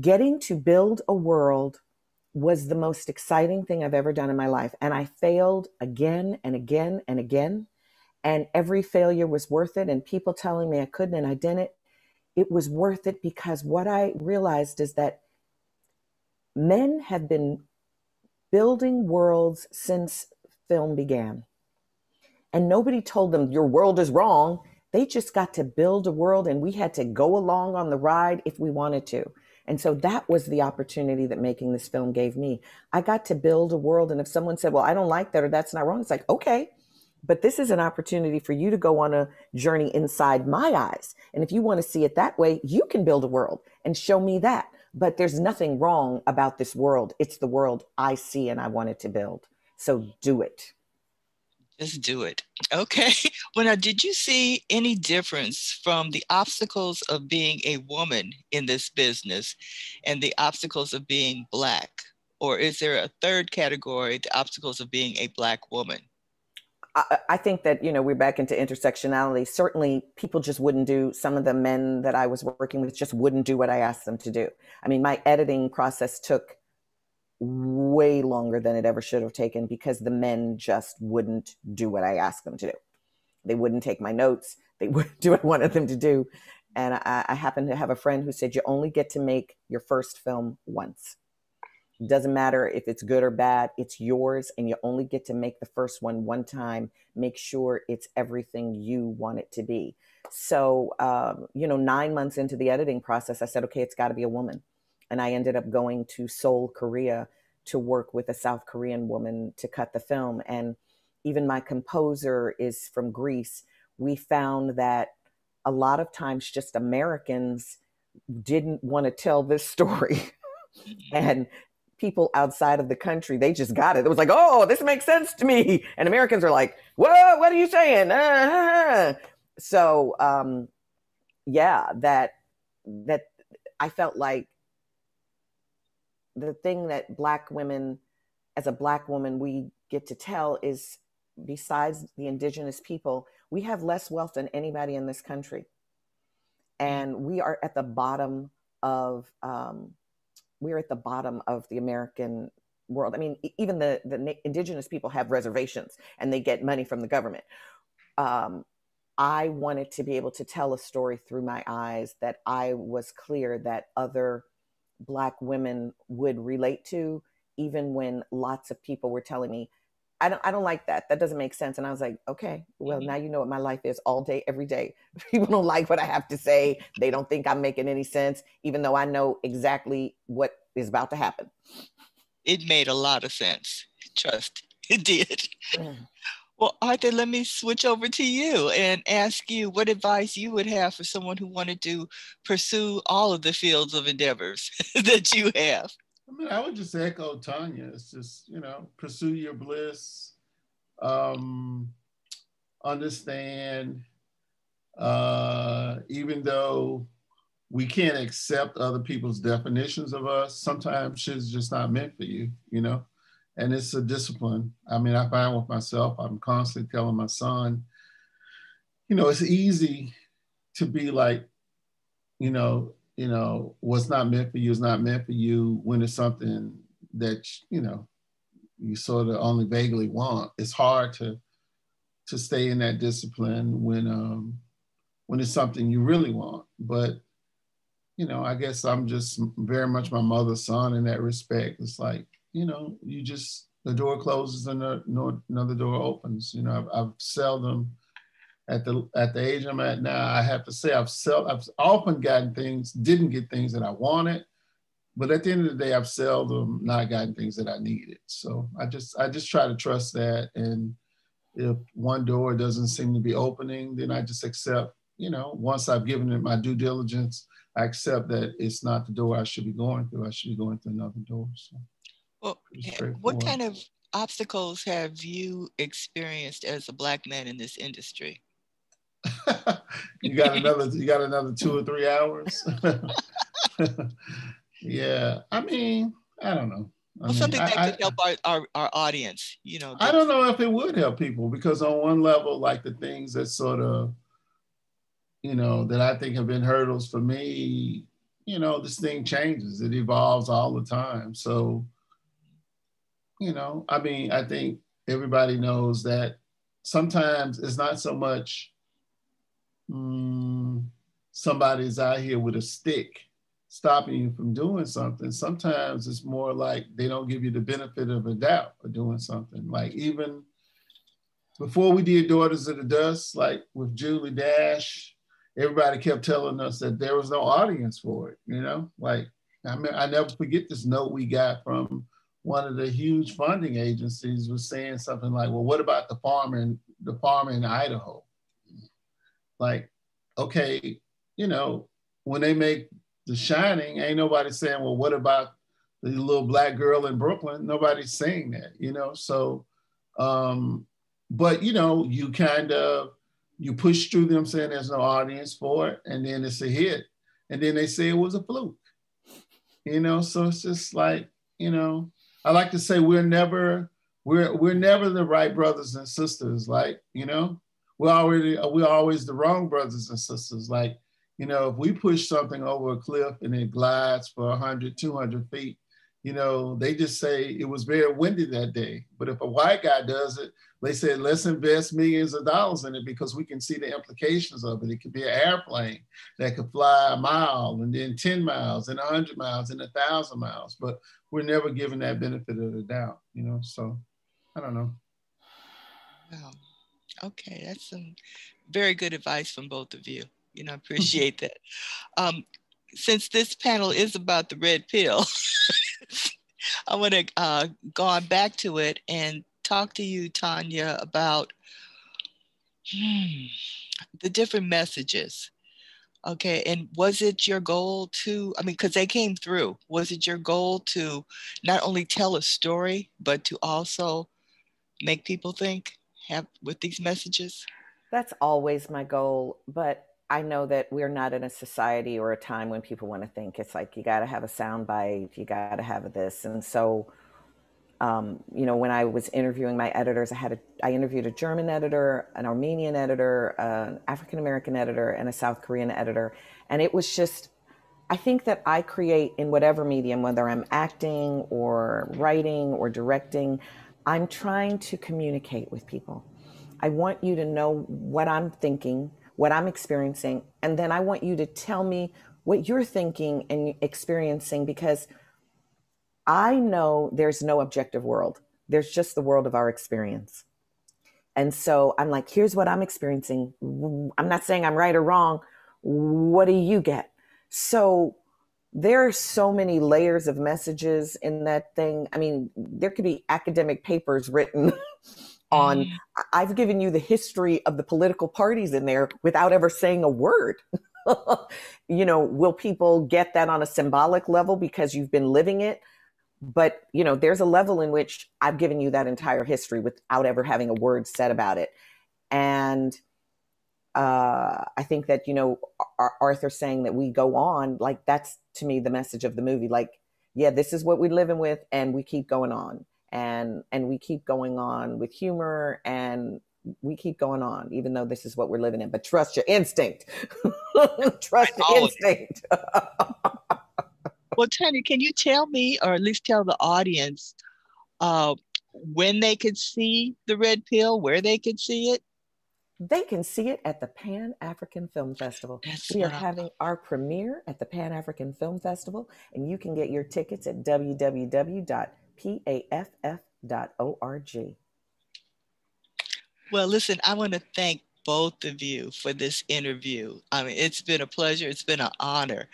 getting to build a world was the most exciting thing I've ever done in my life. And I failed again and again and again. And every failure was worth it. And people telling me I couldn't and I didn't, it was worth it because what I realized is that men have been building worlds since film began. And nobody told them your world is wrong. They just got to build a world and we had to go along on the ride if we wanted to. And so that was the opportunity that making this film gave me. I got to build a world. And if someone said, well, I don't like that or that's not wrong, it's like, okay, but this is an opportunity for you to go on a journey inside my eyes. And if you want to see it that way, you can build a world and show me that. But there's nothing wrong about this world. It's the world I see and I wanted to build. So do it. Just do it. Okay. Well, now, did you see any difference from the obstacles of being a woman in this business and the obstacles of being Black? Or is there a third category, the obstacles of being a Black woman? I, think that, you know, we're back into intersectionality. Certainly, people just wouldn't do, some of the men that I was working with just wouldn't do what I asked them to do. I mean, my editing process took way longer than it ever should have taken because the men just wouldn't do what I asked them to do. They wouldn't take my notes. They wouldn't do what I wanted them to do. And I, I happen to have a friend who said, You only get to make your first film once. Doesn't matter if it's good or bad, it's yours, and you only get to make the first one one time. Make sure it's everything you want it to be. So, um, you know, nine months into the editing process, I said, Okay, it's got to be a woman and I ended up going to Seoul, Korea to work with a South Korean woman to cut the film. And even my composer is from Greece. We found that a lot of times just Americans didn't want to tell this story. and people outside of the country, they just got it. It was like, oh, this makes sense to me. And Americans are like, what? What are you saying? Uh-huh. So, um, yeah, that that I felt like the thing that black women as a black woman we get to tell is besides the indigenous people we have less wealth than anybody in this country and we are at the bottom of um, we're at the bottom of the american world. I mean even the the indigenous people have reservations and they get money from the government. Um, i wanted to be able to tell a story through my eyes that i was clear that other black women would relate to even when lots of people were telling me I don't I don't like that. That doesn't make sense. And I was like, okay, well mm-hmm. now you know what my life is all day, every day. People don't like what I have to say. They don't think I'm making any sense, even though I know exactly what is about to happen. It made a lot of sense. Trust it did. Mm. Well, Arthur, let me switch over to you and ask you what advice you would have for someone who wanted to pursue all of the fields of endeavors that you have. I mean, I would just echo Tonya. It's just, you know, pursue your bliss, um, understand, uh, even though we can't accept other people's definitions of us, sometimes shit's just not meant for you, you know? and it's a discipline. I mean, I find with myself, I'm constantly telling my son, you know, it's easy to be like, you know, you know, what's not meant for you is not meant for you when it's something that you know you sort of only vaguely want. It's hard to to stay in that discipline when um when it's something you really want. But you know, I guess I'm just very much my mother's son in that respect. It's like you know, you just the door closes and another door opens. You know, I've, I've seldom at the at the age I'm at now, I have to say I've sel- I've often gotten things, didn't get things that I wanted, but at the end of the day, I've seldom not gotten things that I needed. So I just I just try to trust that, and if one door doesn't seem to be opening, then I just accept. You know, once I've given it my due diligence, I accept that it's not the door I should be going through. I should be going through another door. So. Well, eh, what kind of obstacles have you experienced as a black man in this industry? you got another you got another two or three hours. yeah, I mean, I don't know. I well, mean, something that I, could help our, our, our, audience, you know. I don't know if it would help people because on one level, like the things that sort of, you know, that I think have been hurdles for me, you know, this thing changes. It evolves all the time. So, you know, I mean, I think everybody knows that sometimes it's not so much um, somebody's out here with a stick stopping you from doing something. Sometimes it's more like they don't give you the benefit of a doubt for doing something. Like even before we did Daughters of the Dust, like with Julie Dash, everybody kept telling us that there was no audience for it, you know? Like, I mean, I never forget this note we got from one of the huge funding agencies was saying something like, well, what about the farmer in the farmer in Idaho? Like, okay, you know, when they make the Shining, ain't nobody saying, well, what about the little black girl in Brooklyn? Nobody's saying that, you know. So, um, but you know, you kind of you push through them saying there's no audience for it, and then it's a hit, and then they say it was a fluke, you know. So it's just like, you know, I like to say we're never we're we're never the right brothers and sisters. Like, you know, we're already we're always the wrong brothers and sisters. Like you know, if we push something over a cliff and it glides for 100, 200 feet, you know, they just say it was very windy that day. But if a white guy does it, they said, let's invest millions of dollars in it because we can see the implications of it. It could be an airplane that could fly a mile and then 10 miles and 100 miles and 1,000 miles. But we're never given that benefit of the doubt, you know? So I don't know. Okay. That's some very good advice from both of you you know, I appreciate that. Um, since this panel is about the red pill, I want to uh, go on back to it and talk to you, Tonya, about hmm, the different messages. Okay, and was it your goal to, I mean, because they came through, was it your goal to not only tell a story, but to also make people think have with these messages? That's always my goal, but I know that we're not in a society or a time when people want to think it's like you got to have a sound bite, you got to have this, and so, um, you know, when I was interviewing my editors, I had a, I interviewed a German editor, an Armenian editor, an African American editor, and a South Korean editor, and it was just, I think that I create in whatever medium, whether I'm acting or writing or directing, I'm trying to communicate with people. I want you to know what I'm thinking what I'm experiencing. And then I want you to tell me what you're thinking and experiencing because I know there's no objective world, there's just the world of our experience. And so I'm like, here's what I'm experiencing. I'm not saying I'm right or wrong. What do you get? So there are so many layers of messages in that thing. I mean, there could be academic papers written on mm. I've given you the history of the political parties in there without ever saying a word. you know, will people get that on a symbolic level because you've been living it? But, you know, there's a level in which I've given you that entire history without ever having a word said about it. And uh, I think that, you know, Arthur saying that we go on, like that's to me the message of the movie. Like, yeah, this is what we're living with, and we keep going on. And and we keep going on with humor and we keep going on even though this is what we're living in. But trust your instinct. Trust your instinct. Well Tonya can you tell me or at least tell the audience uh, when they could see the red pill where they could see it they can see it at the Pan African Film Festival. That's we are having our premiere at the Pan African Film Festival, and you can get your tickets at www paff.org. Well, listen, I want to thank both of you for this interview. I mean, it's been a pleasure. It's been an honor.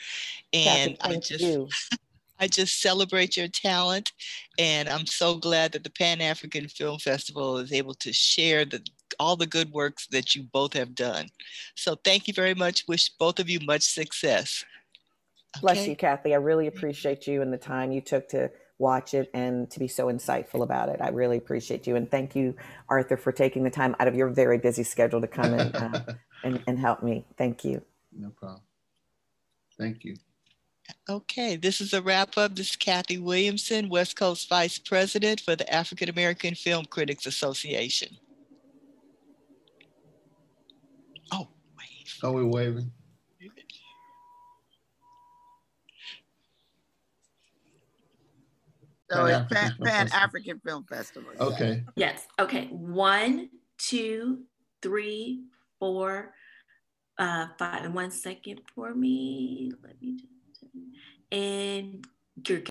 And Kathy, I just I just celebrate your talent and I'm so glad that the Pan African Film Festival is able to share the all the good works that you both have done. So thank you very much. Wish both of you much success. Bless you, Kathy. I really appreciate you and the time you took to watch it and to be so insightful about it. I really appreciate you. And thank you, Arthur, for taking the time out of your very busy schedule to come and uh, and, and help me. Thank you. No problem. Thank you. Okay, this is a wrap up. This is Kathy Williamson, West Coast Vice President for the African American Film Critics Association. Oh, wait. Oh, we're waving. So it's Pan-African Pan, Film African Film Festival. yeah. Okay. Yes. Okay. One, two, three, four, uh, five. And one second for me. Let me just. And you're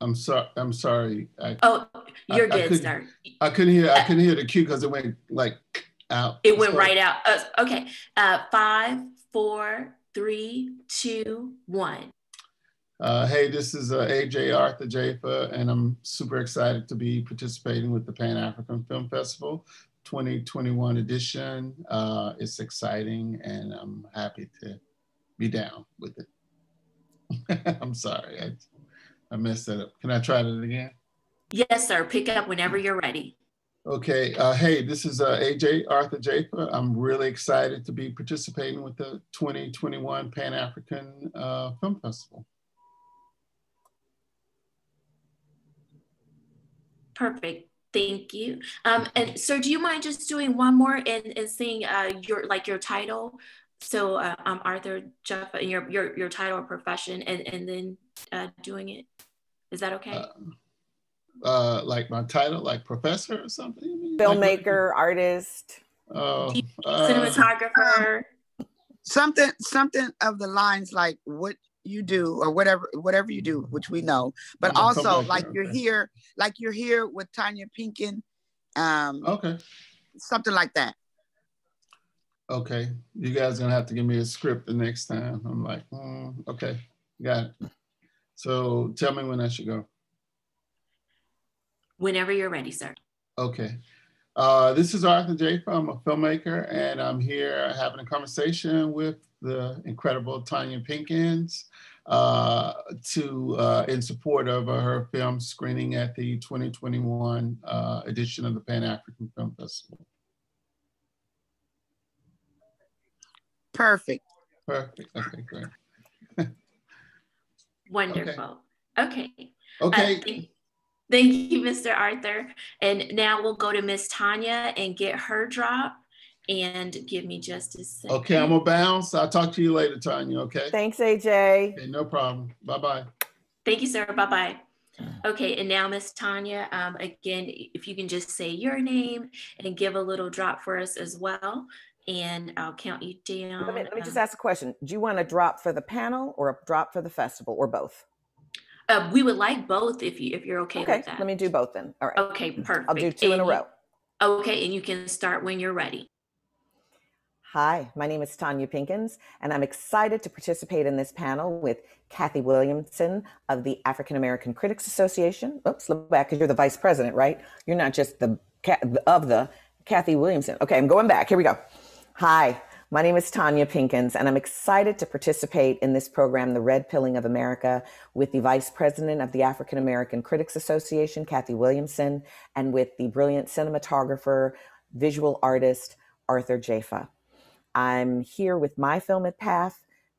I'm sorry. I'm sorry. I, oh, you're I good, couldn't- sir. I couldn't hear. I couldn't hear the cue because it went like out. It went So- right out. Uh, okay. Uh, five, four, three, two, one. Uh, hey, this is uh, AJ Arthur Jafa, and I'm super excited to be participating with the Pan African Film Festival 2021 edition. Uh, it's exciting, and I'm happy to be down with it. I'm sorry, I, messed that up. Can I try that again? Yes, sir. Pick up whenever you're ready. Okay. Uh, hey, this is uh, AJ Arthur Jafa. I'm really excited to be participating with the 2021 Pan African uh, Film Festival. Perfect. Thank you. Um, and sir, do you mind just doing one more and, and saying uh, your like your title? So uh, I'm Arthur Jeff and your your your title or profession, and and then uh, doing it. Is that okay? Uh, uh, like my title, like professor or something? you mean? Like Filmmaker, artist. Oh, uh, Cinematographer. Something, something of the lines like what you do or whatever, whatever you do, which we know, but I'm also filmmaker, like you're okay. here, like you're here with Tonya Pinkin, um, okay. something like that. Okay. You guys gonna have to give me a script the next time. I'm like, hmm, okay, got it. So tell me when I should go. Whenever you're ready, sir. Okay. Uh, this is Arthur Jafa. I'm a filmmaker, and I'm here having a conversation with the incredible Tonya Pinkins uh, to uh, in support of uh, her film screening at the 2021 uh, edition of the Pan African Film Festival. Perfect. Perfect. Okay, great. Wonderful. Okay. Uh, Okay. thank, thank you, Mr. Arthur. And now we'll go to Miss Tonya and get her drop. And give me just a second. Okay, I'm gonna bounce. I'll talk to you later, Tonya. Okay. Thanks, AJ. Okay, no problem. Bye bye. Thank you, sir. Bye bye. Okay, and now Miss Tonya, um, again, if you can just say your name and give a little drop for us as well, and I'll count you down. Let me, let me just ask a question. Do you want a drop for the panel or a drop for the festival or both? uh, we would like both if you if you're okay, Okay, with that. let me do both then. All right. Okay, perfect. I'll do two in a And you- row. Okay, and you can start when you're ready. Hi, my name is Tonya Pinkins, and I'm excited to participate in this panel with Kathy Williamson of the African American Critics Association. Oops, look back because you're the vice president, right? You're not just the of the Kathy Williamson. Okay, I'm going back. Here we go. Hi, my name is Tonya Pinkins, and I'm excited to participate in this program, The Red Pilling of America, with the vice president of the African American Critics Association, Kathy Williamson, and with the brilliant cinematographer, visual artist, Arthur Jafa. I'm here with my film at PAFF,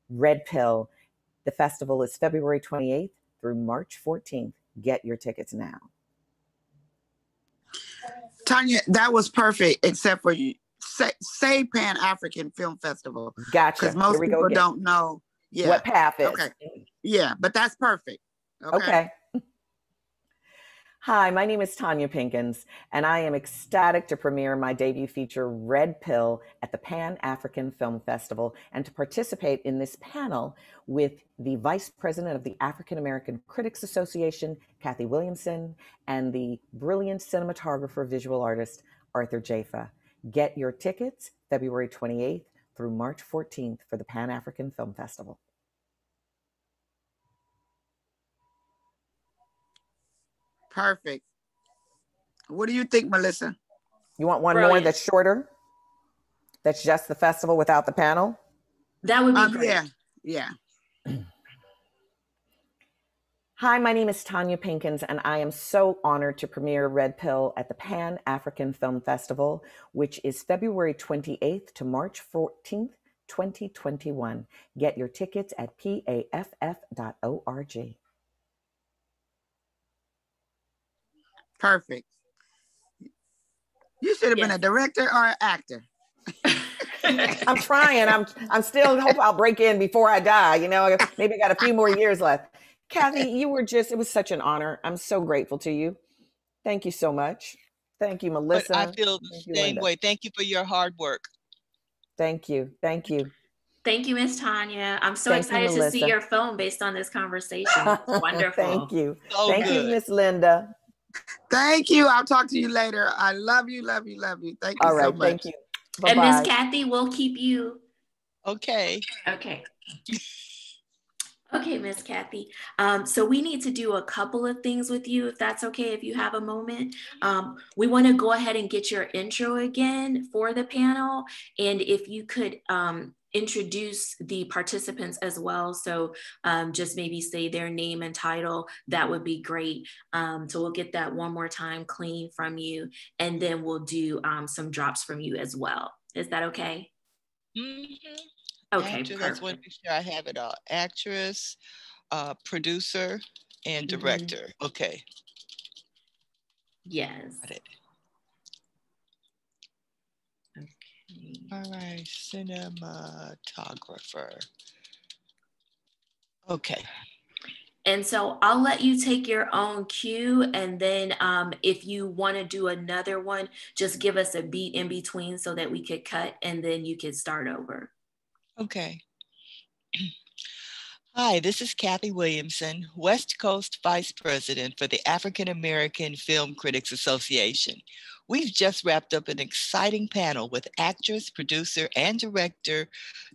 Red Pill. The festival is February 28th through March 14th. Get your tickets now. Tonya, that was perfect, except for you. Say, say Pan African Film Festival, Gotcha. because most Here we go people again. don't know. Yeah, what PAFF is. Okay. yeah, but that's perfect. Okay. Okay. Hi, my name is Tonya Pinkins, and I am ecstatic to premiere my debut feature, Red Pill, at the Pan African Film Festival and to participate in this panel with the Vice President of the African American Critics Association, Kathy Williamson, and the brilliant cinematographer, visual artist, Arthur Jafa. Get your tickets February 28th through March 14th for the Pan African Film Festival. Perfect. What do you think, Melissa? You want one more that's shorter? That's just the festival without the panel? That would be Um, great. yeah, yeah. Hi, my name is Tonya Pinkins, and I am so honored to premiere Red Pill at the Pan African Film Festival, which is February 28th to March 14th, 2021. Get your tickets at paff.org. Perfect. You should have been a director or an actor. I'm trying. I'm I'm still hope I'll break in before I die. You know, maybe I got a few more years left. Kathy, you were just it was such an honor. I'm so grateful to you. Thank you so much. Thank you, But Melissa. I feel the Thank same Linda. way. Thank you for your hard work. Thank you. Thank you. Thank you, Miss Tonya. I'm so Thank you, excited to see your film based on this conversation. It's wonderful. Thank you. So Thank you. Miss Linda. Thank you. I'll talk to you later. I love you, love you, love you. Thank you All so right. much. Thank you. And Miss Kathy, we'll keep you Okay. Okay. Okay, Miss Kathy. Um, so we need to do a couple of things with you, if that's okay, if you have a moment. Um, we want to go ahead and get your intro again for the panel. And if you could um, introduce the participants as well. So um, just maybe say their name and title, that would be great. Um, so we'll get that one more time clean from you. And then we'll do um, some drops from you as well. Is that okay? Mhm. Okay, Actress, I just want to make sure I have it all. Actress, uh, producer, and Mhm. director. Okay, Yes. got it. Okay. All right, cinematographer. Okay, And so I'll let you take your own cue. And then um, if you want to do another one, just give us a beat in between so that we could cut and then you can start over. Okay. Hi, this is Kathy Williamson, West Coast Vice President for the African American Film Critics Association. We've just wrapped up an exciting panel with actress, producer, and director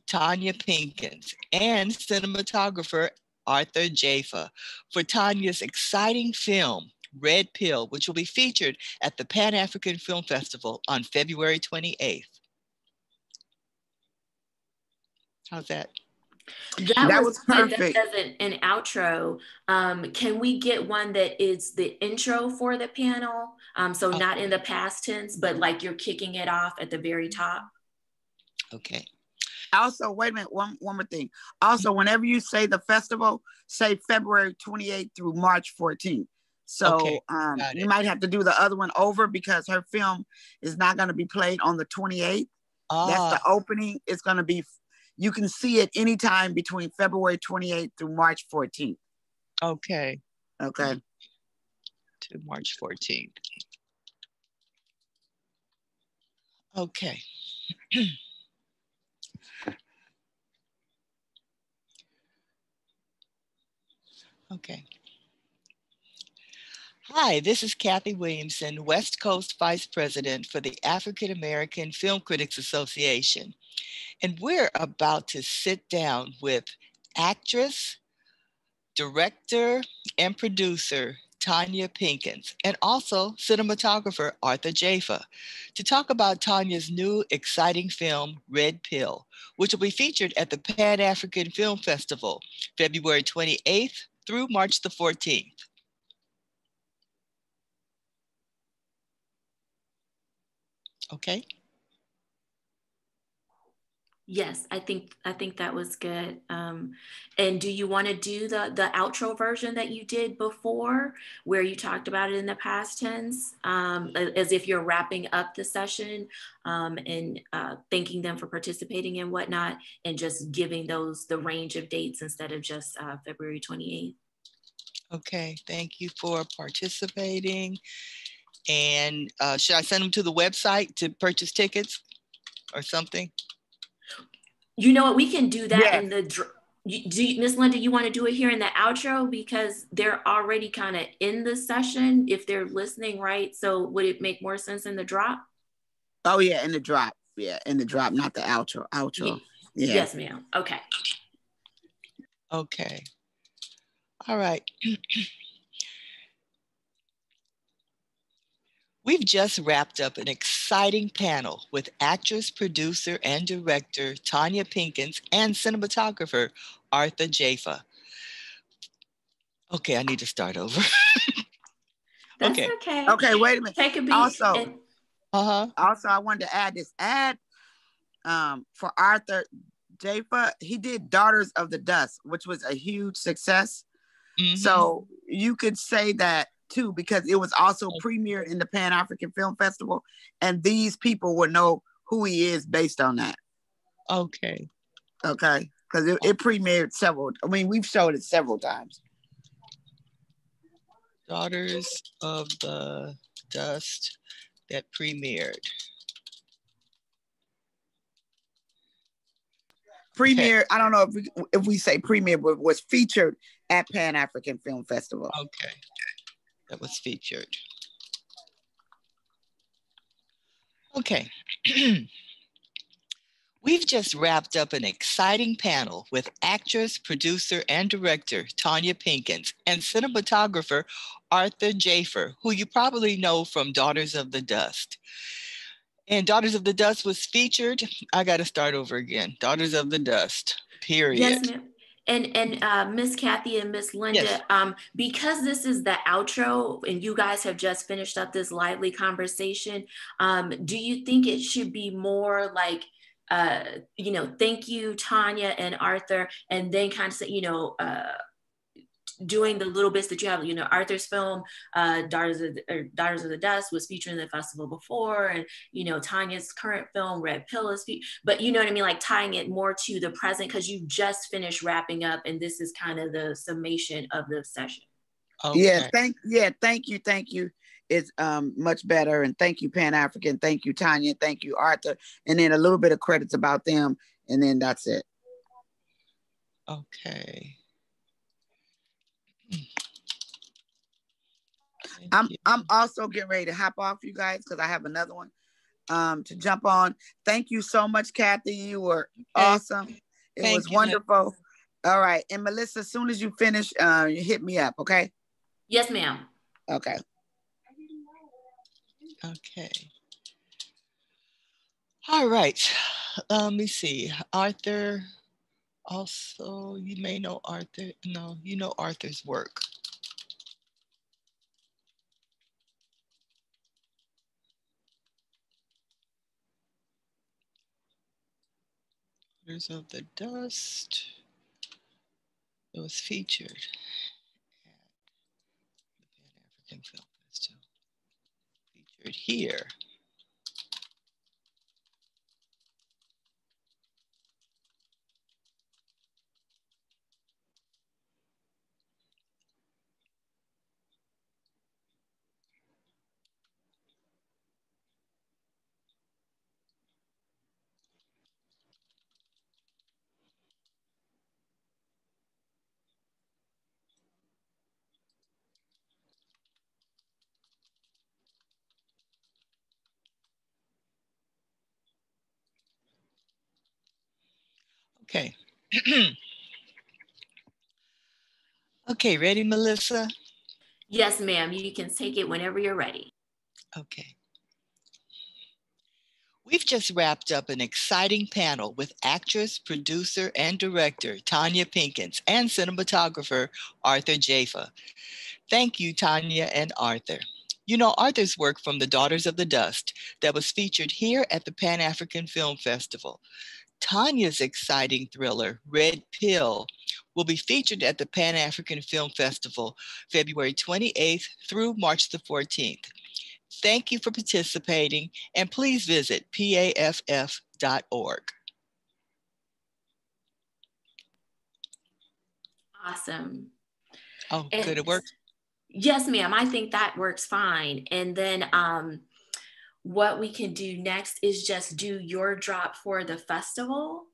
Tonya Pinkins and cinematographer Arthur Jafa for Tonya's exciting film, Red Pill, which will be featured at the Pan African Film Festival on February 28th. How's that? That, That was, was good. perfect. That does an, an outro. Um, can we get one that is the intro for the panel? Um, so not in the past tense, but like you're kicking it off at the very top. Okay. Also, wait a minute, one one more thing. Also, whenever you say the festival, say February 28th through March 14th. So Okay, um, you might have to do the other one over because her film is not going to be played on the 28th. That's Ah, the opening. It's going to be, you can see it anytime between February 28th through March 14th. okay. Okay. To March 14th. Okay. okay. Hi, this is Kathy Williamson, West Coast Vice President for the African American Film Critics Association. And we're about to sit down with actress, director, and producer Tonya Pinkins, and also cinematographer Arthur Jafa, to talk about Tonya's new exciting film, Red Pill, which will be featured at the Pan African Film Festival, February 28th through March the 14th. Okay. Yes, I think I think that was good. Um, and do you want to do the the outro version that you did before, where you talked about it in the past tense, um, as if you're wrapping up the session um, and uh, thanking them for participating and whatnot, and just giving those the range of dates instead of just uh, February 28th. Okay. Thank you for participating. And uh, should I send them to the website to purchase tickets or something? You know what? We can do that Yes. in the. dr- Do you, Miss Linda, you want to do it here in the outro because they're already kind of in the session if they're listening, right? So would it make more sense in the drop? Oh, yeah, in the drop. Yeah, in the drop, not the outro. Outro. Yeah. Yes, ma'am. Okay. Okay. All right. We've just wrapped up an exciting panel with actress, producer, and director Tonya Pinkins and cinematographer Arthur Jafa Okay, I need to start over. That's Okay. okay. Okay, wait a minute. Take a beat. Also- and- Uh-huh. Also, I wanted to add this ad um, for Arthur Jafa. He did Daughters of the Dust, which was a huge success. Mhm. So you could say that too, because it was also premiered in the Pan African Film Festival, and these people would know who he is based on that. okay. Okay, because it, it premiered several. I mean, we've showed it several times. Daughters of the Dust that premiered. Premiere. I don't know if we, if we say premiere, but was featured at Pan African Film Festival. Okay. That was featured. Okay. We've just wrapped up an exciting panel with actress, producer, and director Tonya Pinkins and cinematographer Arthur Jafa, who you probably know from Daughters of the Dust. And Daughters of the Dust was featured. I got to start over again. Daughters of the Dust, period. Yes, ma'am. And and uh, Miss Kathy and Miss Linda, Yes. um, because this is the outro, and you guys have just finished up this lively conversation, um, do you think it should be more like, uh, you know, thank you, Tonya and Arthur, and then kind of say, you know, uh, doing the little bits that you have, you know, Arthur's film, uh, Daughters of the, or Daughters of the Dust was featured in the festival before, and you know, Tonya's current film, Red Pill, is, fe- but you know what I mean, like tying it more to the present because you just finished wrapping up, and this is kind of the summation of the session. Yeah, thank yeah, thank you, thank you. It's um much better. And thank you, Pan African. Thank you, Tonya. Thank you, Arthur. And then a little bit of credits about them, and then that's it. Okay. I'm you. I'm also getting ready to hop off, you guys, because I have another one um to jump on. Thank you so much, Kathy. You were awesome. It Thank was you, Liz. wonderful. All right. And Melissa, as soon as you finish, uh, you hit me up, okay? Yes, ma'am. Okay. Okay. All right. Let me see. Arthur. Also, you may know Arthur. No, you know Arthur's work. Daughters of the Dust. It was featured at the Pan African Film Festival. Featured here. Okay. okay, ready, Melissa? Yes, ma'am. You can take it whenever you're ready. Okay. We've just wrapped up an exciting panel with actress, producer, and director Tonya Pinkins and cinematographer Arthur Jafa. Thank you, Tonya and Arthur. You know Arthur's work from The Daughters of the Dust that was featured here at the Pan African Film Festival. Tonya's exciting thriller, Red Pill, will be featured at the Pan African Film Festival February 28th through March the 14th. Thank you for participating and please visit paff.org. Awesome. Oh, And- good, it worked. Yes, ma'am. I think that works fine. And then um, what we can do next is just do your drop for the festival.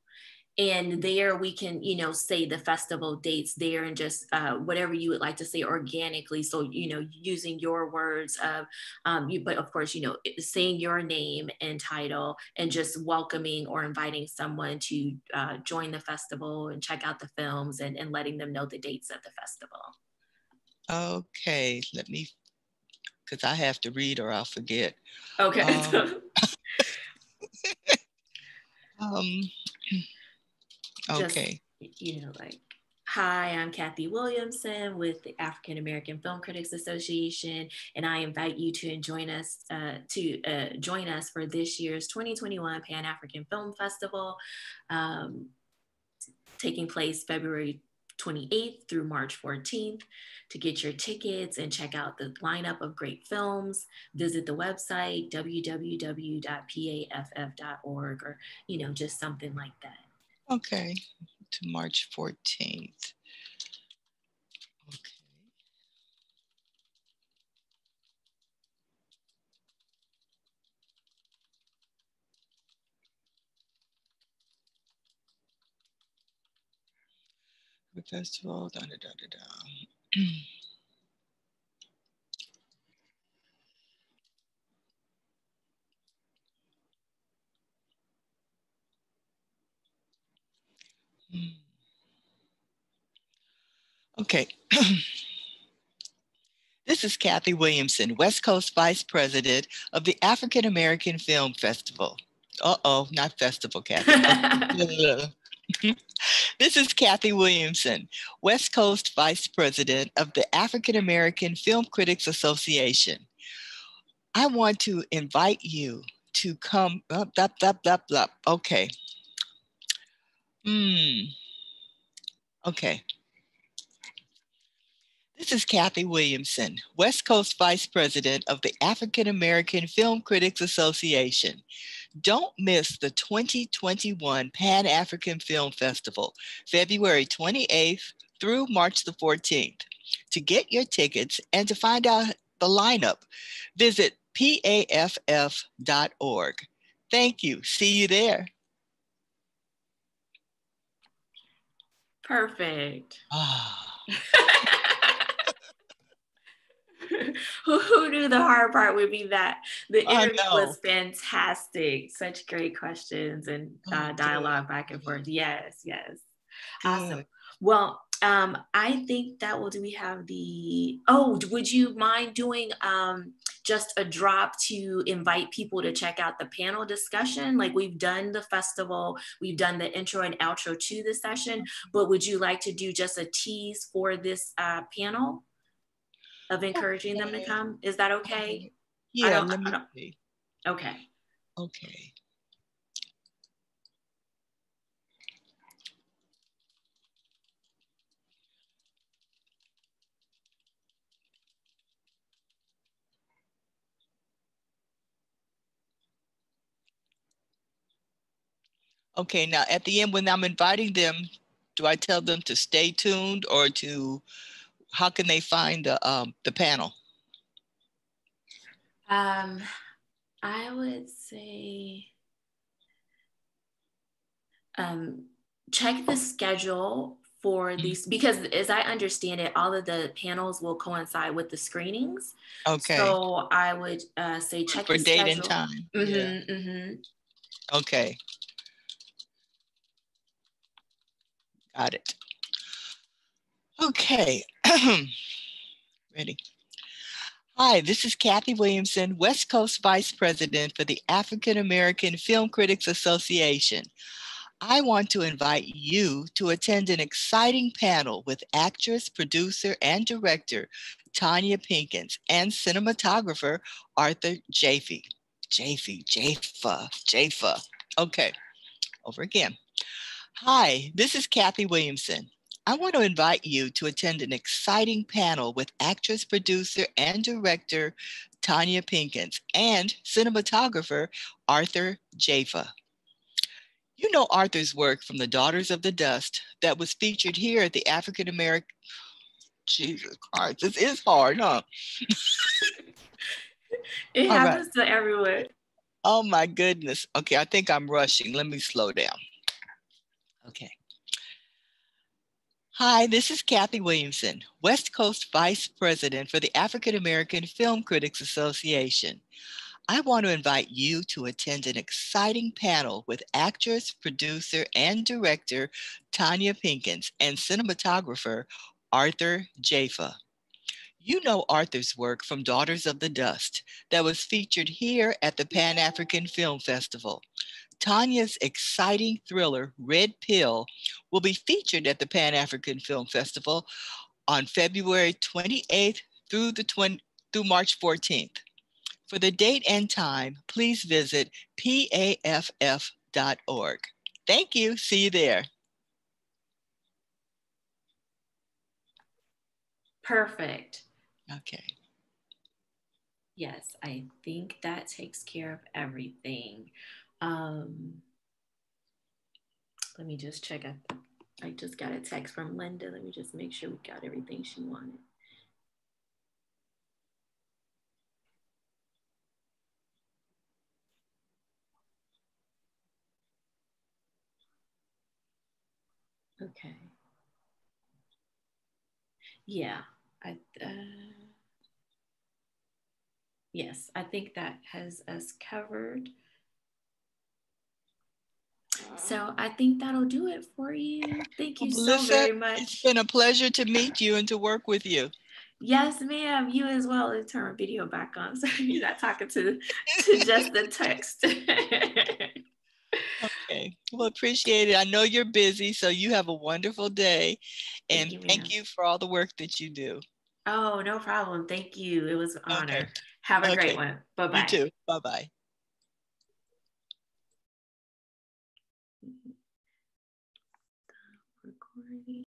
And there we can, you know, say the festival dates there and just uh, whatever you would like to say organically. So, you know, using your words of, um, you, but of course, you know, saying your name and title and just welcoming or inviting someone to uh, join the festival and check out the films and, and letting them know the dates of the festival. Okay, let me, because I have to read or I'll forget. Okay. Um, Um, Just- okay, you know, like Hi, I'm Kathy Williamson with the African American Film Critics Association, and I invite you to join us uh, to uh, join us for this year's 2021 Pan African Film Festival, um, taking place February 28th through March 14th. To get your tickets and check out the lineup of great films, visit the website www.paff.org or you know just something like that. Okay to March 14th. Festival, da da da da da. Okay. this is Kathy Williamson, West Coast Vice President of the African American Film Festival. Uh oh, not festival, Kathy. this is Kathy Williamson, West Coast Vice President of the African American Film Critics Association. I want to invite you to come. Oh, blah, blah, blah, blah. Okay. Hmm. Okay. This is Kathy Williamson, West Coast Vice President of the African American Film Critics Association. Don't miss the 2021 Pan African Film Festival, February 28th through March the 14th. To get your tickets and to find out the lineup, visit paff.org. Thank you. See you there. Perfect. Ah. who, who knew the hard part would be that the interview was fantastic such great questions and uh, dialogue back and forth yes yes awesome well um, I think that will. Do we have the? Oh, would you mind doing um, just a drop to invite people to check out the panel discussion? Like we've done the festival, we've done the intro and outro to the session, but would you like to do just a tease for this uh, panel? Of encouraging them to come. Is that okay? Yeah, let me see. Okay. Okay. Okay, now at the end, when I'm inviting them, do I tell them to stay tuned or to how can they find the um, the panel? Um, I would say um, check the schedule for mm-hmm. these because as I understand it, all of the panels will coincide with the screenings. Okay. So I would uh, say check for date schedule. and time. Mm-hmm, yeah. mm-hmm. Okay. Got it. Okay, ready. Hi, this is Kathy Williamson, West Coast Vice President for the African American Film Critics Association. I want to invite you to attend an exciting panel with actress, producer, and director Tonya Pinkins and cinematographer Arthur Jaffee. Jaffee, Jaffa, Jaffa. Okay, over again. Hi, this is Kathy Williamson, I want to invite you to attend an exciting panel with actress, producer, and director Tonya Pinkins and cinematographer Arthur Jafa. You know Arthur's work from The Daughters of the Dust that was featured here at the African American. Jesus Christ, this is hard, huh? it All happens right. to everyone. Oh my goodness. Okay, I think I'm rushing. Let me slow down. Okay. Hi, this is Kathy Williamson, West Coast Vice President for the African American Film Critics Association. I want to invite you to attend an exciting panel with actress, producer, and director Tonya Pinkins and cinematographer Arthur Jafa. You know Arthur's work from Daughters of the Dust that was featured here at the Pan African Film Festival. Tonya's exciting thriller, Red Pill, will be featured at the Pan African Film Festival on February 28th through, the 20, through March 14th. For the date and time, please visit paff.org. Thank you. See you there. Perfect. Okay. Yes, I think that takes care of everything. Um, let me just check. I, I just got a text from Linda. Let me just make sure we got everything she wanted. Okay. Yeah, I, uh, yes, I think that has us covered. So uh, I think that'll do it for you. Thank you well, so very much. It's been a pleasure to meet you and to work with you. Yes, ma'am. You as well. Let's turn my video back on. So you're not talking to, to just the text. okay. Well, appreciate it. I know you're busy, so you have a wonderful day. And thank you, thank you for all the work that you do. Oh, no problem. Thank you. It was an honor. Have a okay. great one. Bye bye. You too. Bye bye.